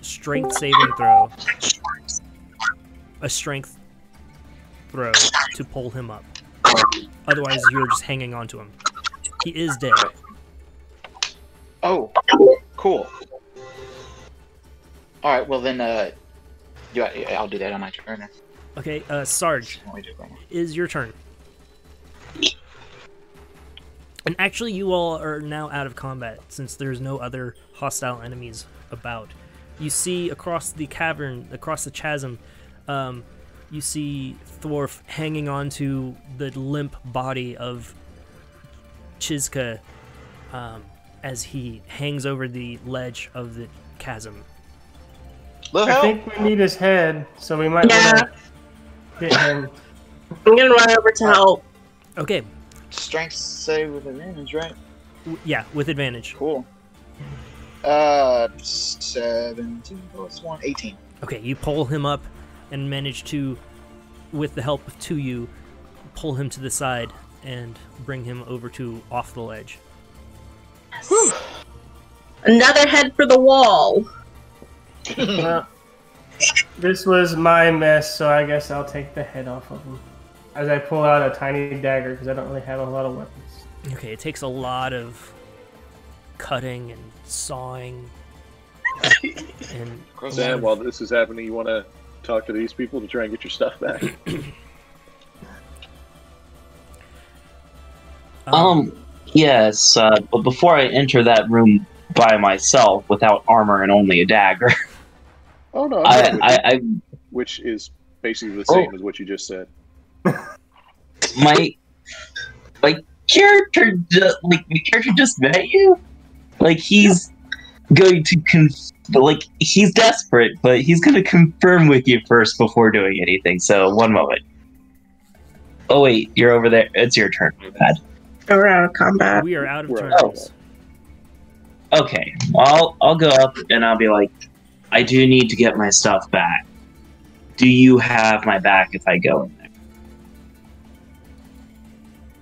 strength saving throw. A strength throw to pull him up. Otherwise, you're just hanging on to him. He is dead. Oh, cool. All right. Well then, uh, do I, I'll do that on my turn. Okay, uh, Sarge, Let me do it right now. is your turn. And actually, you all are now out of combat since there's no other hostile enemies about. You see across the cavern, across the chasm, um, you see Thwarf hanging onto the limp body of Chizka um, as he hangs over the ledge of the chasm. Little I help. think we need his head, so we might Yeah. want to get him. I'm gonna run over to help. Okay, Strength save with advantage, right? w- yeah, with advantage. Cool. Uh, seventeen plus one, eighteen. Okay, you pull him up and manage to, with the help of two you, pull him to the side and bring him over to off the ledge. Another head for the wall. Well, this was my mess, so I guess I'll take the head off of him. As I pull out a tiny dagger, because I don't really have a lot of weapons. Okay, it takes a lot of cutting and sawing. and a Sam, while this is happening, you want to talk to these people to try and get your stuff back? Um, yes, uh, but before I enter that room by myself without armor and only a dagger, Oh no, I'm I, I, I which is basically the Oh. same as what you just said. my my character just like the character just met you? Like he's going to con- like he's desperate but he's going to confirm with you first before doing anything so one moment. Oh wait you're over there. It's your turn my bad. Oh, we're out of combat. we are out of We're out. Okay I'll, I'll go up and i'll be like i do need to get my stuff back. Do you have my back if i go in? there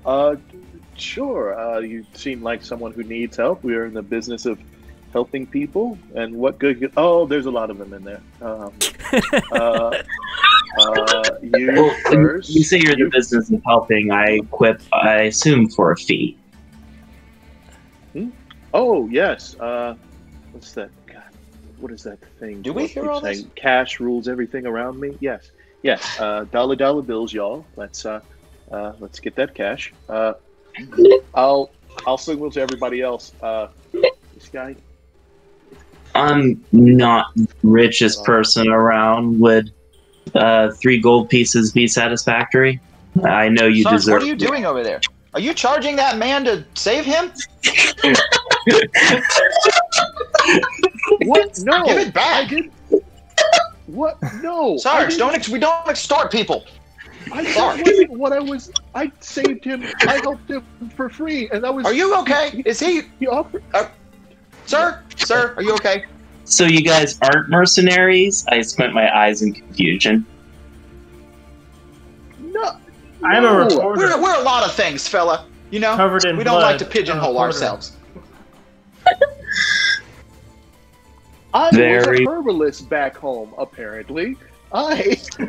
Uh, sure. Uh, you seem like someone who needs help. We are in the business of helping people, and what good? Oh, there's a lot of them in there. Um, uh, uh, you well, first. you say you're in the business of helping i equip i assume for a fee Oh yes. Uh, what's that? God, what is that thing? Do we hear keeps all this? Cash rules everything around me. Yes, yes. Uh, dollar dollar bills, y'all. Let's uh, uh, let's get that cash. Uh, I'll I'll signal to everybody else. Uh, this guy. I'm not the richest person around. Would uh, three gold pieces be satisfactory? I know you Sarge, deserve. what are you doing over there? Are you charging that man to save him? What? No. Give it back. What? No. Sarge. Don't ex- we don't extort people. I Sarge. that wasn't what I was. I saved him. I helped him for free, and that was. Are you okay? Is he, He offered. Uh, sir? Sir, are you okay? So you guys aren't mercenaries? I squint my eyes in confusion. No. I'm no. a reporter. We're, we're a lot of things, fella. You know, Covered in we don't like to pigeonhole ourselves. I Very- was a herbalist back home, apparently. I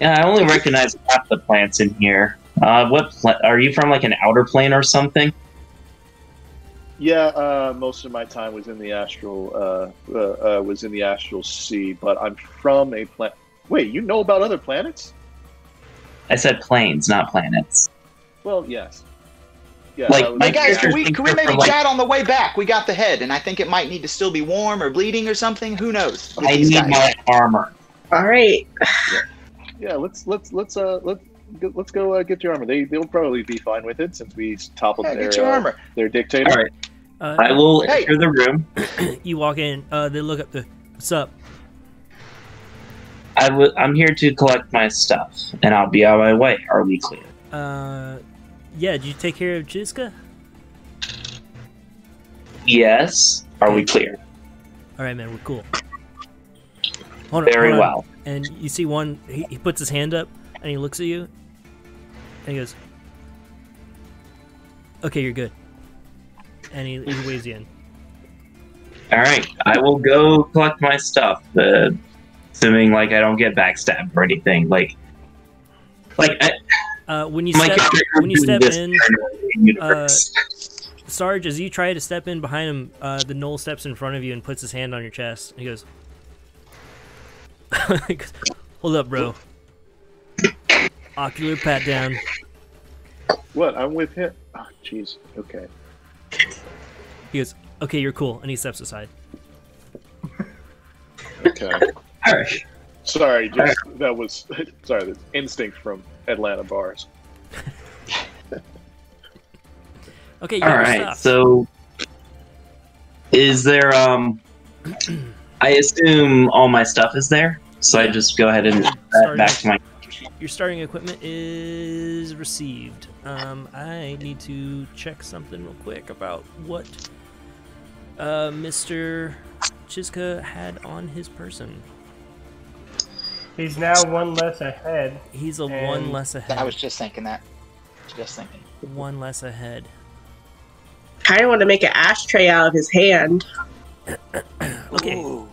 Yeah, I only recognize half the plants in here. Uh, what pla- are you from? Like an outer plane or something? Yeah, uh, most of my time was in the astral. Uh, uh, uh, was in the astral sea, but I'm from a planet. Wait, you know about other planets? I said planes, not planets. Well, yes. Yeah, Like, my Hey guys, can we can we maybe like- chat on the way back? We got the head, and I think it might need to still be warm or bleeding or something. Who knows? I need guys. my armor. All right. Yeah, let's let's let's uh let's go- let's go uh, get your armor. They they'll probably be fine with it since we toppled Yeah, their get your uh, armor. their dictator. All right, Uh, I will Hey. enter the room. you walk in. Uh, they look up the. What's up? I w- I'm here to collect my stuff, and I'll be on my way. Are we clear? Uh, yeah. Did you take care of Chizka? Yes. Are we clear? All right, man. We're cool. Hold on, Very on. well. And you see one. He, he puts his hand up and he looks at you, and he goes, "Okay, you're good." And he, he waves you in. All right. I will go collect my stuff. Uh, assuming like I don't get backstabbed or anything. Like, like I, Uh, when you my step character when you step this in, in universe. Sarge, as you try to step in behind him, uh, the gnoll steps in front of you and puts his hand on your chest. He goes, "Hold up, bro." Ocular pat down. What? I'm with him. Oh, jeez. Okay. He goes, "Okay, you're cool," and he steps aside. Okay. All right. sorry, just that was sorry. That's instinct from Atlanta bars. Okay, you All have your right. stuff. So, is there? Um, I assume all my stuff is there. So I just go ahead and add back to my. Your starting equipment is received. Um, I need to check something real quick about what uh, Mr. Chizka had on his person. He's now one less ahead. He's a one less ahead. I was just thinking that. Just thinking. one less ahead. kind of want to make an ashtray out of his hand. Okay. Ooh.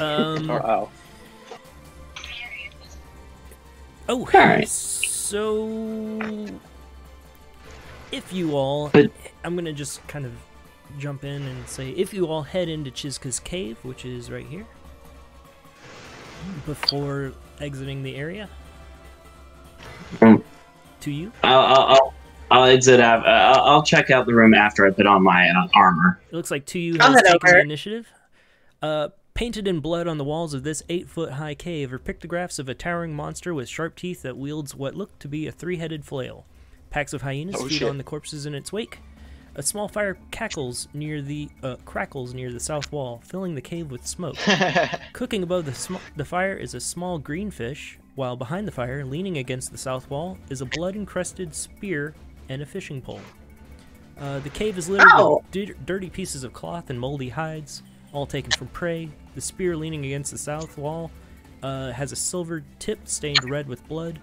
Um, Wow. oh, Alright. so if you all, But- I'm gonna just kind of jump in and say, if you all head into Chizka's cave, which is right here, before exiting the area, Um, to you, I'll, I'll, I'll, I'll exit. Out, uh, I'll, I'll check out the room after I put on my uh, armor. it looks like Tuyu has taken over. the initiative. Uh, painted in blood on the walls of this eight-foot-high cave are pictographs of a towering monster with sharp teeth that wields what looked to be a three-headed flail. Packs of hyenas Oh, feed shit. on the corpses in its wake. A small fire cackles near the uh, crackles near the south wall, filling the cave with smoke. Cooking above the sm- the fire is a small green fish, while behind the fire, leaning against the south wall, is a blood-encrusted spear and a fishing pole. Uh, the cave is littered Ow. with dir- dirty pieces of cloth and moldy hides, all taken from prey. The spear leaning against the south wall uh, has a silver tip stained red with blood,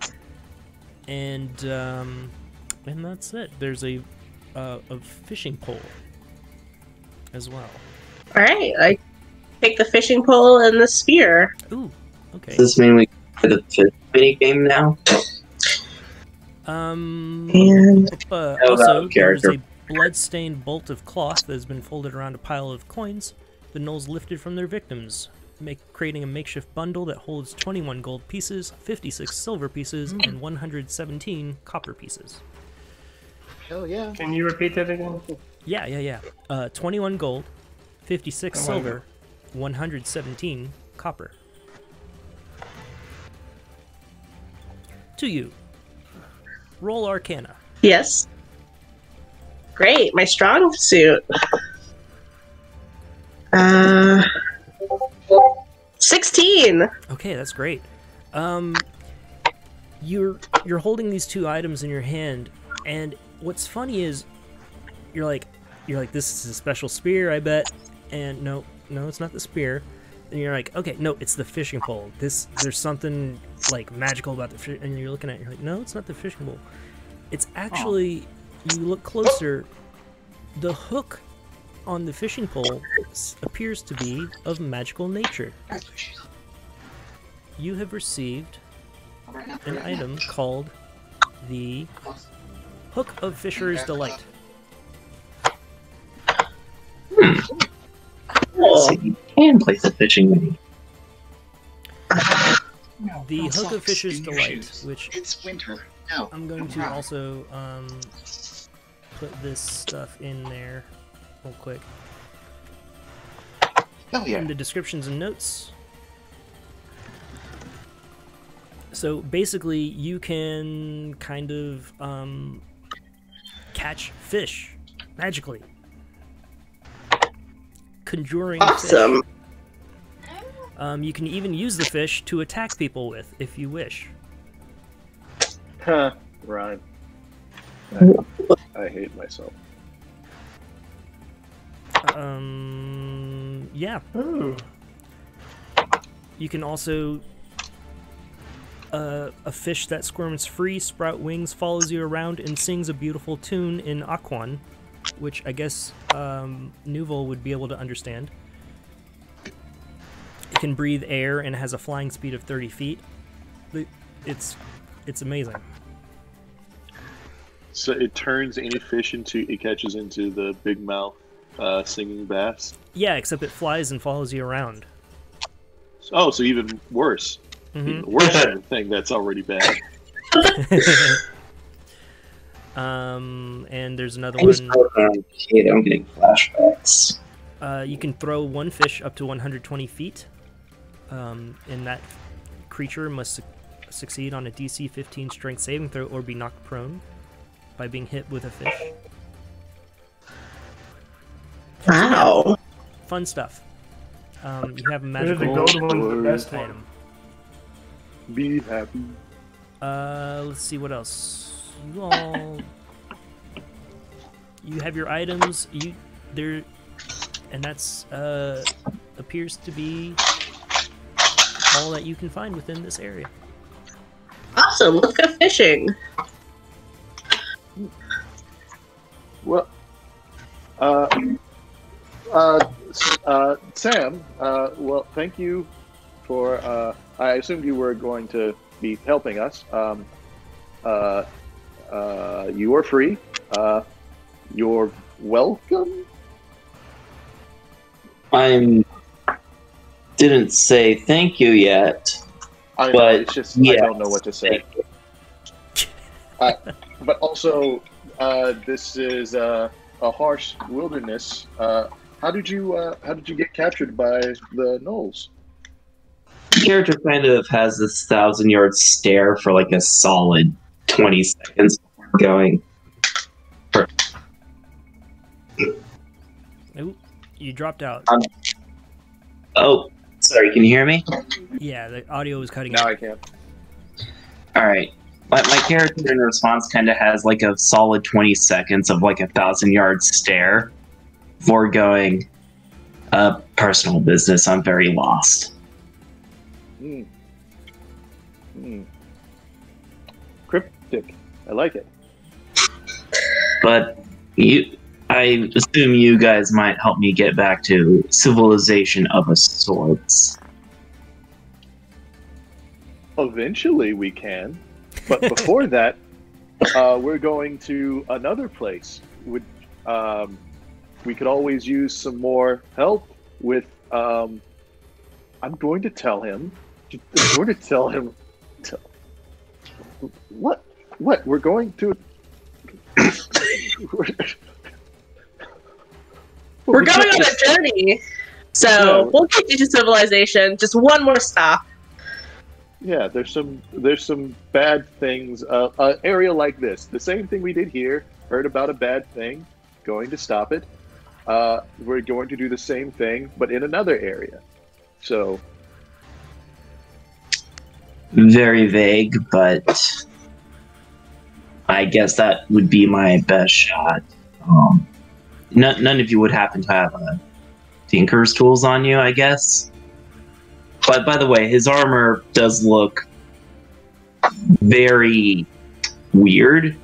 and um, and that's it. There's a uh, a fishing pole as well. All right, I take the fishing pole and the spear. Ooh, okay. Does this mean we play the mini game now? Um, And uh, also, that there's a blood-stained bolt of cloth that has been folded around a pile of coins. The gnolls lifted from their victims, make, creating a makeshift bundle that holds 21 gold pieces, 56 silver pieces, Hmm. and 117 copper pieces. Hell yeah. Can you repeat that again? Yeah, yeah, yeah. Uh, 21 gold, 56 Oh silver, 117 copper. Tuyu. Roll Arcana. yes, great, my strong suit. Uh, sixteen. Okay, that's great. Um, you're you're holding these two items in your hand, and what's funny is, you're like, you're like, this is a special spear, I bet. And no, no, it's not the spear. And you're like, okay, no, it's the fishing pole. This, there's something like magical about the fish. And you're looking at, it, you're like, no, it's not the fishing pole. It's actually, you look closer, the hook on the fishing pole appears to be of magical nature. You have received an item called the Hook of Fisher's Delight. Cool. So you can place a fishing mini. The Hook of Fisher's Delight, shoes. which It's winter. No. I'm going to Right. also um, put this stuff in there real quick. Hell yeah. in the descriptions and notes. So basically, you can kind of um, catch fish magically. Conjuring Awesome. fish. Um, you can even use the fish to attack people with if you wish. Huh, Ryan. I, I hate myself. Um, yeah, Ooh. you can also. Uh, a fish that squirms free, sprout wings, follows you around, and sings a beautiful tune in Aquan, which I guess um, Nuvall would be able to understand. It can breathe air and has a flying speed of 30 feet. It's it's amazing. So it turns any fish into it catches into the big mouth uh, singing bass. Yeah, except it flies and follows you around. Oh, so even worse. Hmm Even worse than the thing that's already bad. um, and there's another I one. wrote kid. I'm getting flashbacks. Uh, you can throw one fish up to 120 feet, um, and that creature must su- succeed on a DC 15 Strength saving throw or be knocked prone by being hit with a fish. Wow. Fun stuff. Um, you have a Maybe the magical gold one's the best item. Be happy. Uh, let's see what else. You all, you have your items. You there, and that's uh appears to be all that you can find within this area. Awesome. Let's go fishing. Well, uh, uh, uh, Sam. Uh, well, thank you for. Uh, I assumed you were going to be helping us. Um, uh, uh, you are free. Uh, you're welcome. I'm didn't say thank you yet. I know, But, it's just I don't know what to say. But also, uh, this is uh, a harsh wilderness. Uh, how did you uh, How did you get captured by the gnolls? The character kind of has this thousand yard stare for like a solid twenty seconds going. Ooh, you dropped out. Oh, sorry. Can you hear me? Yeah, the audio was cutting Now out. I can't. All right. My, my character in response kind of has like a solid 20 seconds of like a thousand yard stare for going, uh, personal business. I'm very lost. Hmm. Hmm. Cryptic. I like it. But you, I assume you guys might help me get back to civilization of a sorts. Eventually, we can. But before that, uh, we're going to another place. Would um, we could always use some more help with? Um, I'm going to tell him. Going to tell him. Tell, what? What? We're going to. We're going on a journey. So we'll get you to civilization. Just one more stop. Yeah, there's some there's some bad things. Uh, an area like this, the same thing we did here. Heard about a bad thing, going to stop it. Uh, we're going to do the same thing, but in another area. So Very vague, but I guess that would be my best shot. Um, none, none of you would happen to have uh, Tinker's tools on you, I guess. But by the way, his armor does look very weird.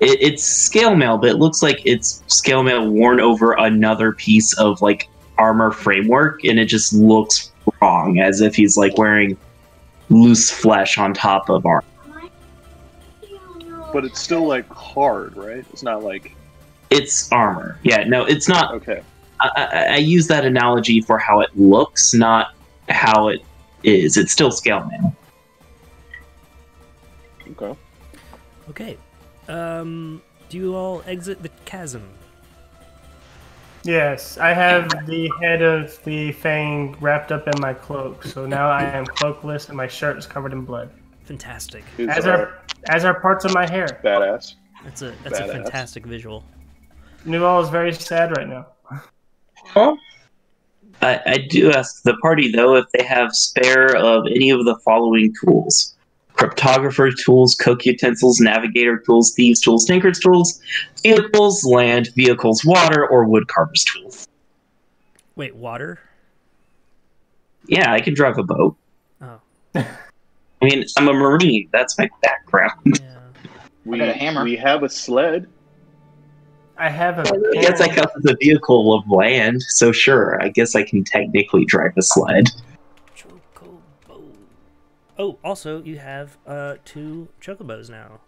It, it's scale mail, but it looks like it's scale mail worn over another piece of like armor framework, and it just looks wrong, as if he's like wearing loose flesh on top of armor. but it's still like hard, right? It's not like It's armor. Yeah, no, it's not. okay. I, I, I use that analogy for how it looks, not how it is. It's still scale mail. Okay. Okay. Um, do you all exit the chasm? Yes, I have the head of the fang wrapped up in my cloak, so now I am cloakless and my shirt is covered in blood. Fantastic. Is As are as are parts of my hair. badass. That's a that's a fantastic visual. Nuvall is very sad right now. Huh? I, I do ask the party though if they have spare of any of the following tools: cryptographer tools, cook utensils, navigator tools, thieves tools, tinker's tools, vehicles, land vehicles, water, or wood carver's tools. Wait, water? Yeah, I can drive a boat. Oh, I mean, I'm a marine. That's my background. yeah. We, got a hammer. we have a sled. I have a. I guess I count as a vehicle of land, so sure. I guess I can technically drive a sled. Chocobo. Oh, also, you have uh two chocobos now.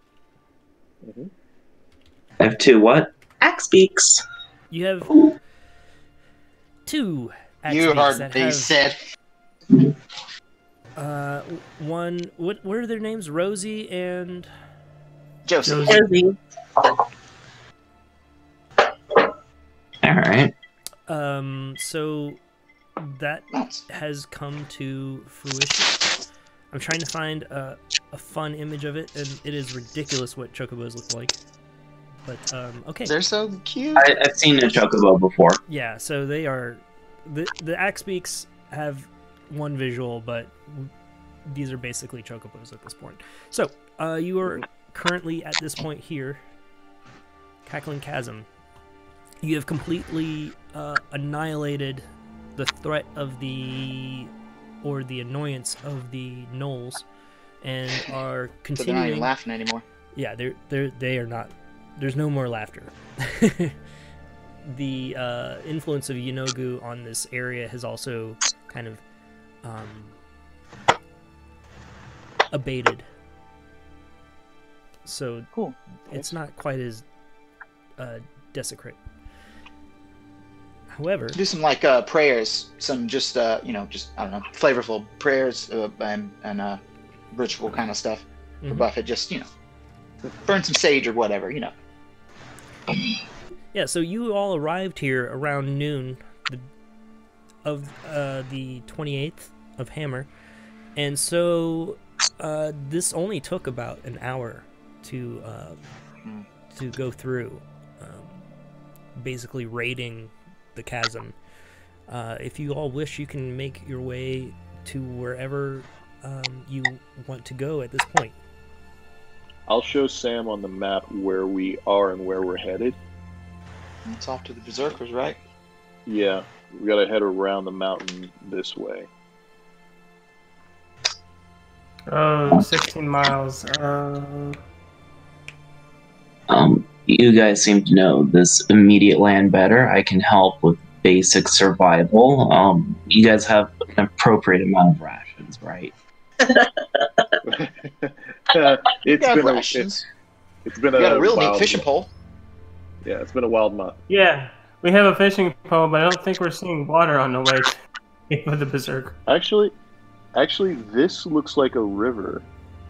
I have two what? Axe beaks. You have two. You Axebeaks heard that they have, said. Uh, one. What? What are their names? Rosie and. Joseph. Josie. All right. Um. So that has come to fruition. I'm trying to find a, a fun image of it, and it is ridiculous what chocobos look like. But um, okay, They're so cute. I, I've seen a chocobo before. yeah. So they are the the axe beaks have one visual, but these are basically chocobos at this point. So uh, you are currently at this point here, Cackling Chasm. You have completely uh, annihilated the threat of the or the annoyance of the gnolls, and are So they're not continuing. even laughing anymore. Yeah, they're they're they are not. There's no more laughter. the uh, influence of Yeenoghu on this area has also kind of um, abated. So Cool. it's not quite as uh, desecrate. However, Do some like uh, prayers, some just uh, you know, just I don't know, flavorful prayers uh, and and uh, ritual kind of stuff for Mhm. Buffett. Just you know, burn some sage or whatever. You know. Yeah, so you all arrived here around noon of uh, the 28th of Hammer, and so uh, this only took about an hour to uh, to go through, um, basically raiding the chasm. Uh, if you all wish, you can make your way to wherever um, you want to go at this point. I'll show Sam on the map where we are and where we're headed. It's off to the berserkers, right? Yeah, we gotta head around the mountain this way. Oh, 16 miles. Uh, Um, you guys seem to know this immediate land better. I can help with basic survival. Um, you guys have an appropriate amount of rations, right? it's got been a, rations. it's been a, got a real wild neat fishing pole. Yeah, it's been a wild month. yeah, we have a fishing pole, but I don't think we're seeing water on the way to the berserk. Actually, actually, this looks like a river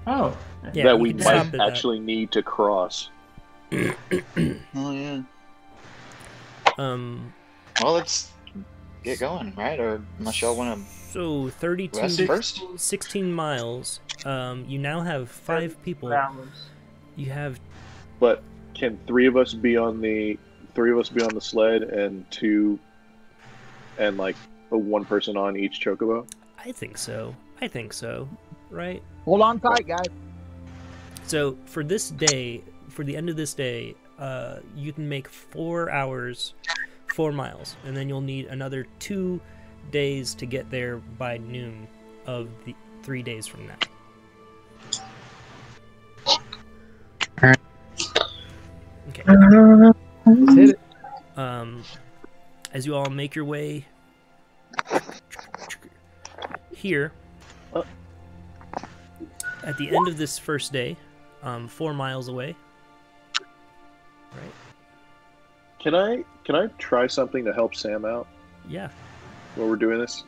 Oh, Yeah, that you we might at that. actually need to cross. Oh yeah. Um, Well, let's get going, right? Or unless y'all want so 32 to rest first. 16 miles. Um, you now have five people. hours. You have But can three of us be on the three of us be on the sled and two and like a one person on each chocobo? I think so. I think so. Right? Hold on tight, guys. So for this day, for the end of this day, uh, you can make four hours, four miles, and then you'll need another two days to get there by noon of the three days from now. Okay. Let's hit it. um, as you all make your way here Uh. at the end of this first day, um, four miles away. Right? Can I can I try something to help Sam out Yeah. while we're doing this?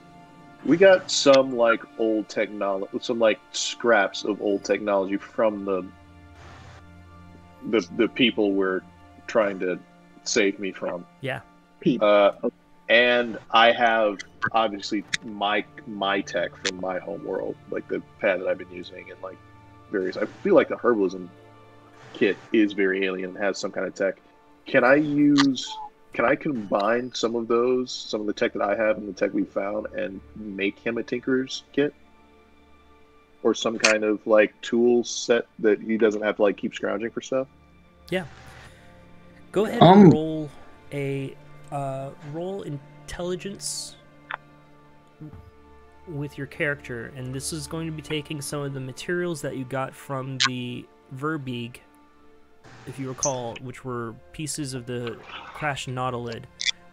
We got some like old technology, some like scraps of old technology from the the the people we're trying to save me from. Yeah. Uh, and I have obviously my my tech from my home world, like the pad that I've been using, and like various. I feel like the herbalism kit is very alien and has some kind of tech. Can I use can I combine some of those, some of the tech that I have and the tech we found, and make him a tinker's kit, or some kind of like tool set that he doesn't have to like keep scrounging for stuff? Yeah. Go ahead Um, and roll a uh, roll intelligence with your character, and this is going to be taking some of the materials that you got from the Verbeeg, if you recall, which were pieces of the crashed Nautiloid,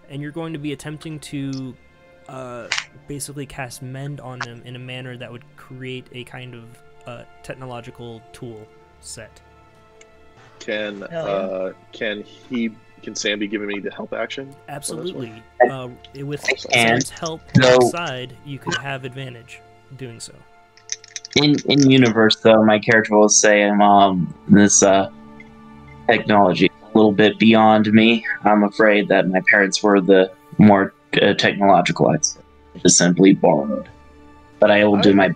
and you're going to be attempting to uh, basically cast mend on them in a manner that would create a kind of uh, technological tool set. Can yeah. uh, can he can Sam be giving me the help action? Absolutely. Uh, with Sam's help so- alongside, you could have advantage doing so. in in universe though, my character will say, um, this uh, technology a little bit beyond me. I'm afraid that my parents were the more uh, technological. Just simply borrowed, but I will do my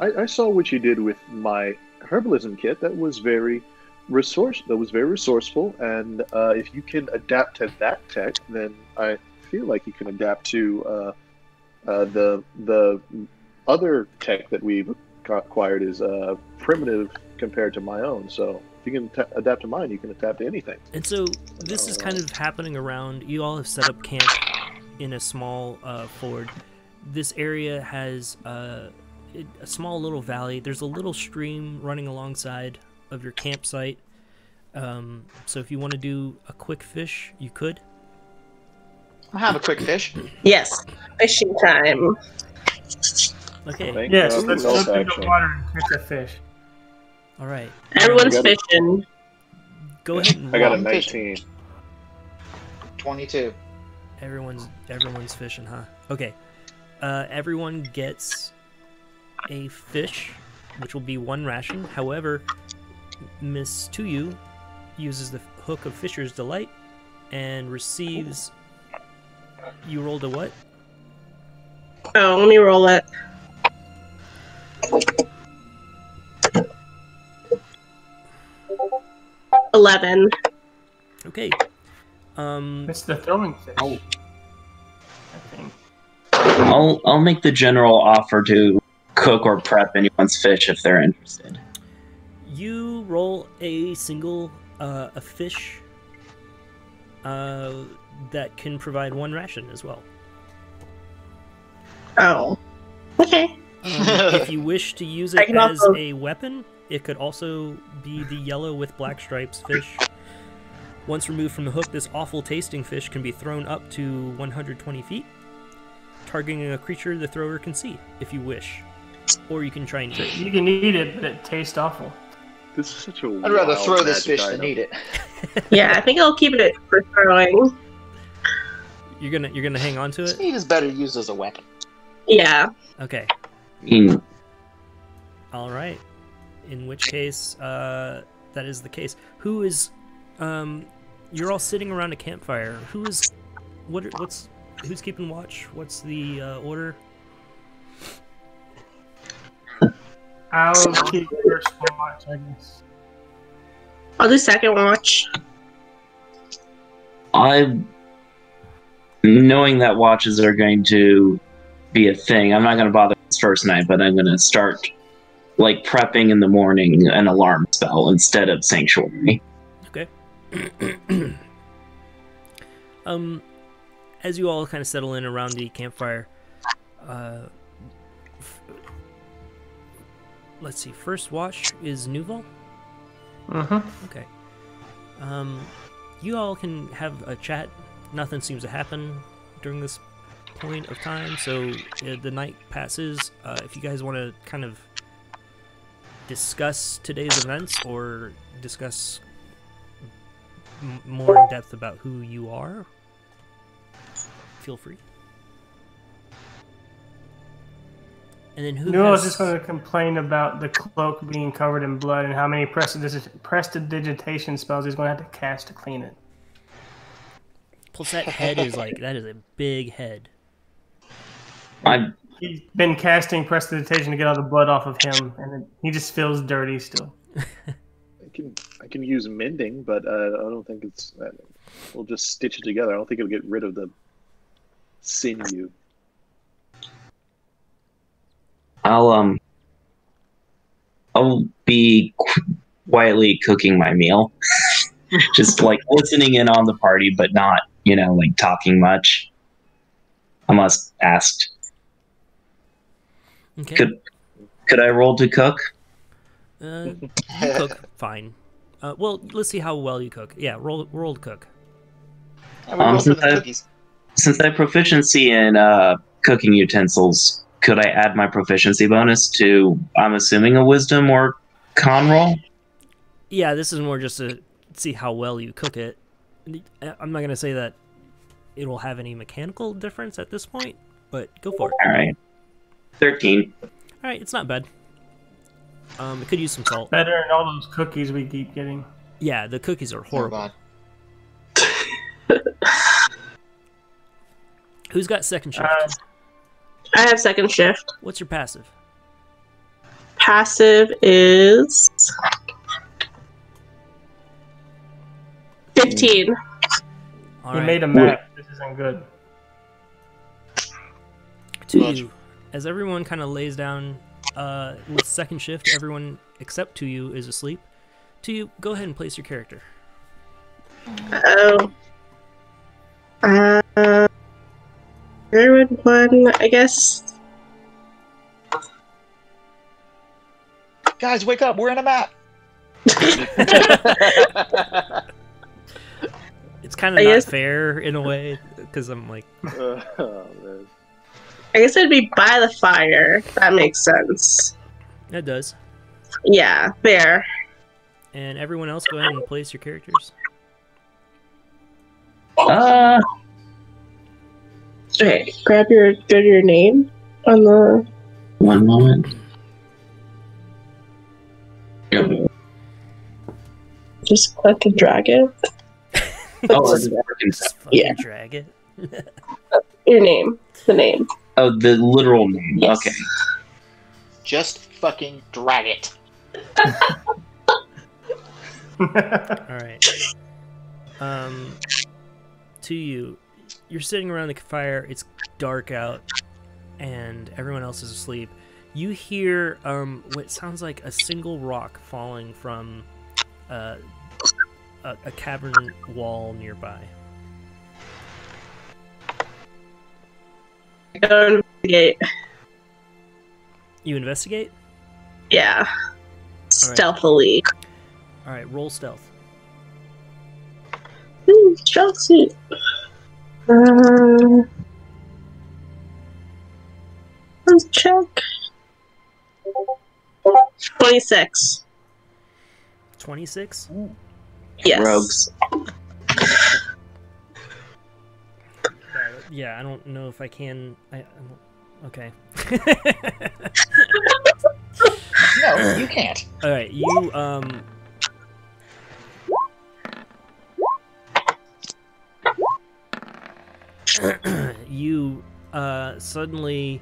I, I saw what you did with my herbalism kit. That was very resource. That was very resourceful, and uh, if you can adapt to that tech, then I feel like you can adapt to uh, uh, the the other tech that we've acquired is uh, primitive compared to my own. So if you can ta adapt to mine, you can adapt to anything. And so this is kind of happening around. You all have set up camp in a small uh, ford. This area has uh, a small little valley. There's a little stream running alongside of your campsite. Um, so if you want to do a quick fish, you could. I'll have a quick fish. Yes. Fishing time. Okay. Yes, God for let's self jump into the water and catch a fish. All right. Everyone's got it. fishing. Go ahead and I got a roll. Fishing. 19. 22. Everyone's everyone's fishing, huh? Okay. Uh, everyone gets a fish, which will be one ration. However, Miss Tuyu uses the hook of Fisher's Delight and receives. You rolled a what? Oh, let me roll it. Eleven. Okay. Um, It's the throwing fish. Oh. I think. I'll I'll make the general offer to cook or prep anyone's fish if they're interested. you roll a single uh, a fish uh, that can provide one ration as well. Oh. Okay. Um, if you wish to use I it can as also- a weapon, it could also be the yellow with black stripes fish. Once removed from the hook, this awful tasting fish can be thrown up to 120 feet, targeting a creature the thrower can see, if you wish. Or you can try and eat it. You can eat it, but it tastes awful. This is such a. I'd rather throw this magic fish than eat it. Yeah, I think I'll keep it for throwing. You're gonna you're gonna hang on to it. Meat is better used as a weapon. Yeah. Okay. I mean, All right. In which case, uh, that is the case. Who is? Um, you're all sitting around a campfire. Who is? What? are- What's? Who's keeping watch? What's the uh, order? I'll keep first watch, I guess. I'll do second watch. I knowing that watches are going to be a thing. I'm not going to bother this first night, but I'm going to start like prepping in the morning an alarm spell instead of sanctuary. Okay. um, as you all kind of settle in around the campfire, uh, f- let's see. First watch is Nuvall. Mm-hmm. Okay. Um, you all can have a chat. Nothing seems to happen during this point of time, so uh, the night passes. Uh, if you guys want to kind of discuss today's events or discuss m- more in depth about who you are, feel free. And then who No, I was just going to complain about the cloak being covered in blood and how many prestidigitation spells he's going to have to cast to clean it. Plus, that head is like that is a big head. I He's been casting prestidigitation to get all the blood off of him, and it, he just feels dirty still. I can I can use mending, but uh, I don't think it's. We'll just stitch it together. I don't think it'll get rid of the sinew. I'll um, I'll be quietly cooking my meal, just like listening in on the party, but not, you know, like talking much, unless asked. Okay. Could could I roll to cook? Uh, you cook fine. Uh, well, let's see how well you cook. Yeah, roll roll to cook. Um, since I- Since I have proficiency in uh, cooking utensils, could I add my proficiency bonus to? I'm assuming a wisdom or con roll. Yeah, this is more just to see how well you cook it. I'm not gonna say that it will have any mechanical difference at this point, but go for it. All right, thirteen. All right, it's not bad. Um, it could use some salt. Better than all those cookies we keep getting. Yeah, the cookies are Oh, horrible. God. Who's got second shift? Uh, I have second shift. What's your passive? Passive is fifteen. All we right, made a map. This isn't good. to Much. you. As everyone kind of lays down uh, with second shift, everyone except Tuyu is asleep. Tuyu, go ahead and place your character. Oh. Uh, where would one? I guess. Guys, wake up! We're in a map. It's kind of not guess- fair in a way because I'm like, Uh, oh, man. I guess it'd be by the fire. That makes sense. that does. Yeah, fair. And everyone else, go ahead and place your characters. Uh, Okay, grab your go to your name on the. one moment. Just click and drag it. Oh, Just Just fucking Yeah. drag it. Your name. The name. Oh, the literal name. Yes. Okay. Just fucking drag it. All right. Um, Tuyu, you're sitting around the fire. It's dark out, and everyone else is asleep. You hear um, what sounds like a single rock falling from uh, a, a cavern wall nearby. Go investigate. You investigate. Yeah. Stealthily. All right, roll stealth. Ooh, stealth suit. Uh, let's check. Twenty-six. Twenty-six. Yes. Rogues. Yeah, I don't know if I can. I, I don't, okay. No, you can't. All right, you um. you uh suddenly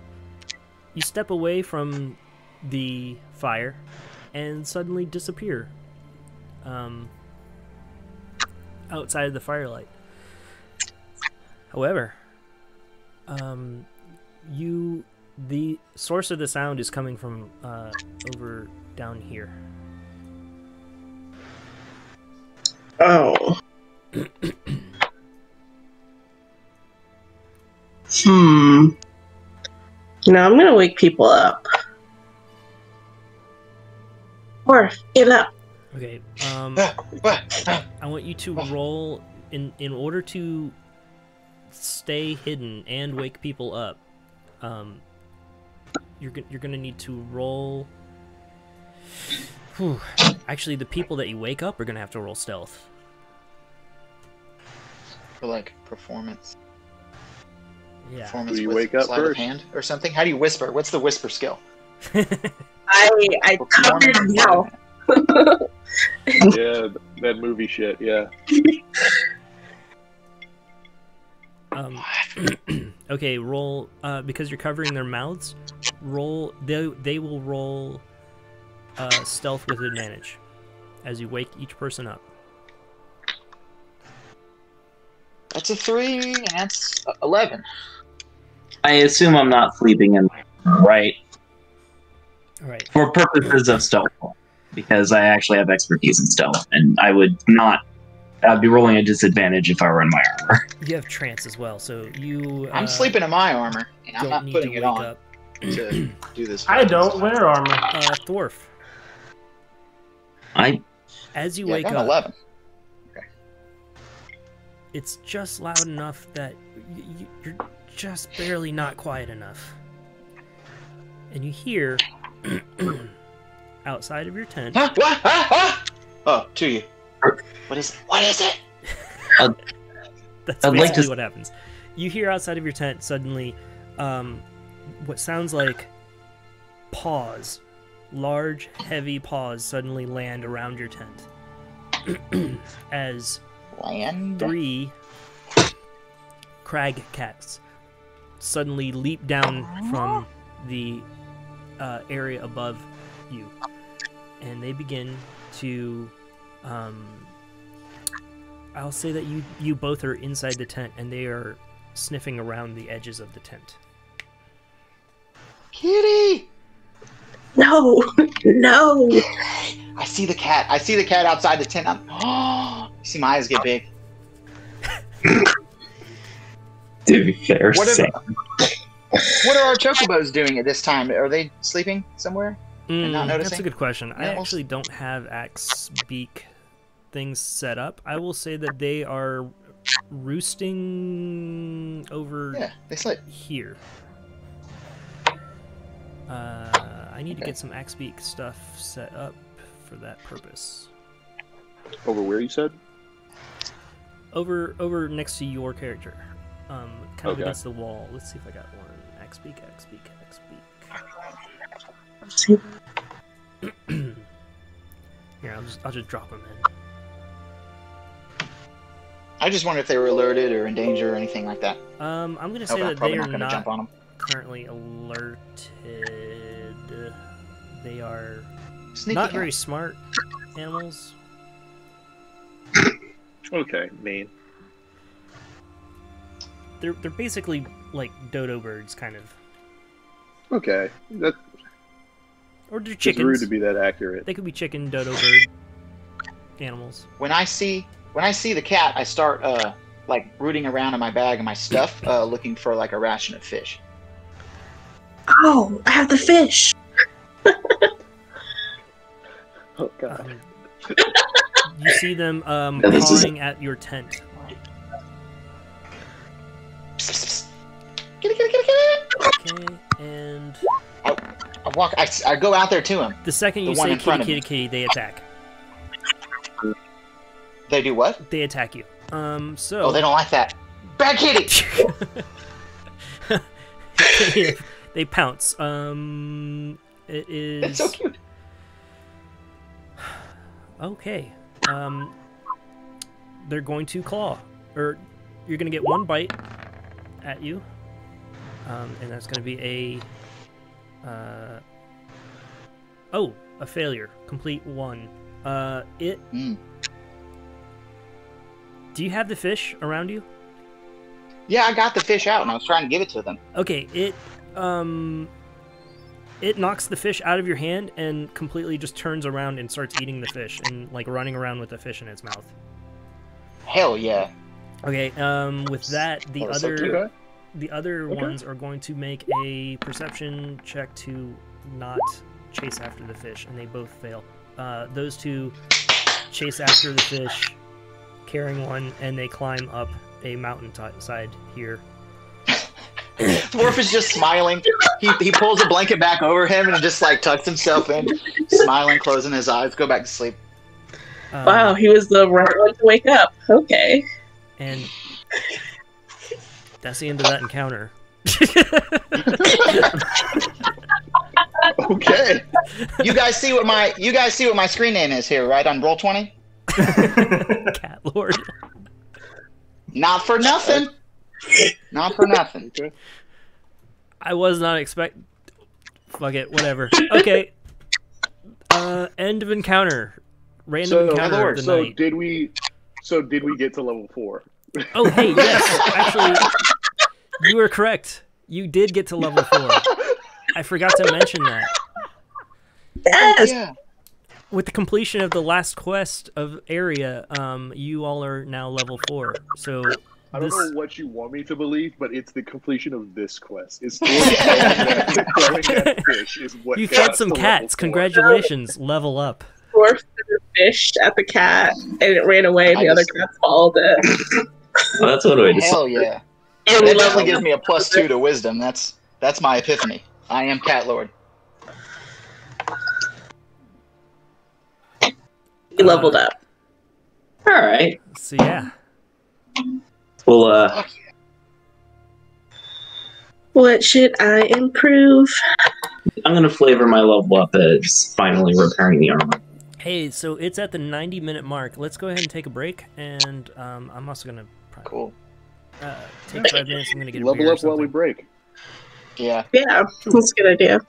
you step away from the fire and suddenly disappear um outside of the firelight however um you the source of the sound is coming from uh over down here Oh. hmm. Now I'm gonna wake people up. Or get up. okay um I want you to roll in in order to stay hidden and wake people up. Um, you're you're gonna need to roll. Whew. Actually, the people that you wake up are gonna have to roll stealth. For like performance. Yeah. Performance Do you with wake up sleight of first? hand or something. How do you whisper? What's the whisper skill? I I covered now. yeah, that movie shit. Yeah. Um, okay, roll uh, because you're covering their mouths. Roll. They they will roll uh, stealth with advantage as you wake each person up. That's a three, and that's eleven. I assume I'm not sleeping in, right? All right. For purposes of stealth, because I actually have expertise in stealth, and I would not. I'd be rolling a disadvantage if I were in my armor. You have trance as well, so you. I'm uh, sleeping in my armor, and I'm Don't need putting to it wake on up. to do this. I don't wear armor. Uh, Thwarf, I as you Yeah, wake got an up, eleven. it's just loud enough that y- y- you're just barely not quiet enough. And you hear outside of your tent. Huh? What? Huh? Huh? Oh, Tuyu. What is? What is it? That's I'd basically like to- what happens. You hear outside of your tent suddenly um, what sounds like paws, large, heavy paws suddenly land around your tent. As Land. three crag cats suddenly leap down from the uh, area above you, and they begin to. Um, I'll say that you you both are inside the tent, and they are sniffing around the edges of the tent. Kitty. No, no. I see the cat. I see the cat outside the tent. I'm, oh, you see my eyes get big. to be fair, What if- same. What are our chocobos doing at this time? Are they sleeping somewhere? Mm, not that's a good question. I actually don't have axe beak things set up. I will say that they are roosting over Yeah, they sleep. here. Uh, I need to get some axe beak stuff set up for that purpose. Over where you said? Over over next to your character. Um, kind of Okay. against the wall. Let's see if I got one. Axe beak, axe beak, axe beak. Here, I'll just I'll just drop them in. I just wonder if they were alerted or in danger or anything like that. Um, I'm gonna say but that probably they not are going to not jump on them. currently alerted. They are Sneaky not cat. very smart animals. Okay, mean. They're they're basically like dodo birds, kind of, Okay, that's or they're it's rude to be that accurate. They could be chicken, dodo bird animals. When I see when I see the cat, I start uh like rooting around in my bag and my stuff, uh, looking for like a ration of fish. Oh, I have the fish. Oh god. Um, you see them um, Yeah, this is- pawing at your tent. Psst, psst, psst. Kitty, kitty, kitty, kitty. Okay, and I walk. I, I go out there to him. the second you The one say kitty, kitty, kitty, they attack. They do what? They attack you. Um, so Oh, they don't like that. Bad kitty. they, they pounce. Um, it It's is so cute. okay. Um, they're going to claw, or you're going to get one bite at you, um, and that's going to be a uh, oh, a failure. Complete one. Uh, it. Mm. Do you have the fish around you? Yeah, I got the fish out and I was trying to give it to them. Okay, it um it knocks the fish out of your hand and completely just turns around and starts eating the fish and like running around with the fish in its mouth. Hell yeah. Okay, um with that the Oh, that's so other the other Okay. ones are going to make a perception check to not chase after the fish and they both fail. Uh those two chase after the fish carrying one and they climb up a mountain side here. Thwarf is just smiling. He, he pulls a blanket back over him and just like tucks himself in, smiling, closing his eyes, go back to sleep. Um, Wow, he was the right one to wake up. Okay. And that's the end of that encounter. Okay. You guys see what my you guys see what my screen name is here, right? On roll twenty? Cat Lord. Not for nothing. Not for nothing. I was not expect. Fuck it, whatever. Okay. Uh, end of encounter. Random So, encounter Lord, of the so night. did we? So did we get to level four? Oh, hey, yes, actually, you were correct. You did get to level four. I forgot to mention that. Yes. Yeah. With the completion of the last quest of area, um, you all are now level four. So I don't this, know what you want me to believe, but it's the completion of this quest. It's throwing that, throwing that fish is what you got fed some cats. Congratulations, level up. Thwarf threw fish at the cat, and it ran away, and I the other just- cats followed it. Well, that's one way to Hell yeah. And we definitely gives me a plus two to wisdom. That's that's my epiphany. I am Cat Lord. We leveled up. All right. So yeah, Well, uh, What should I improve? I'm gonna flavor my level up as finally repairing the armor. hey, so it's at the 90 minute mark. Let's go ahead and take a break, and um, I'm also gonna probably, Cool. uh, take five minutes. I'm gonna get a Level beer or up while we break. Yeah. Yeah, that's a good idea.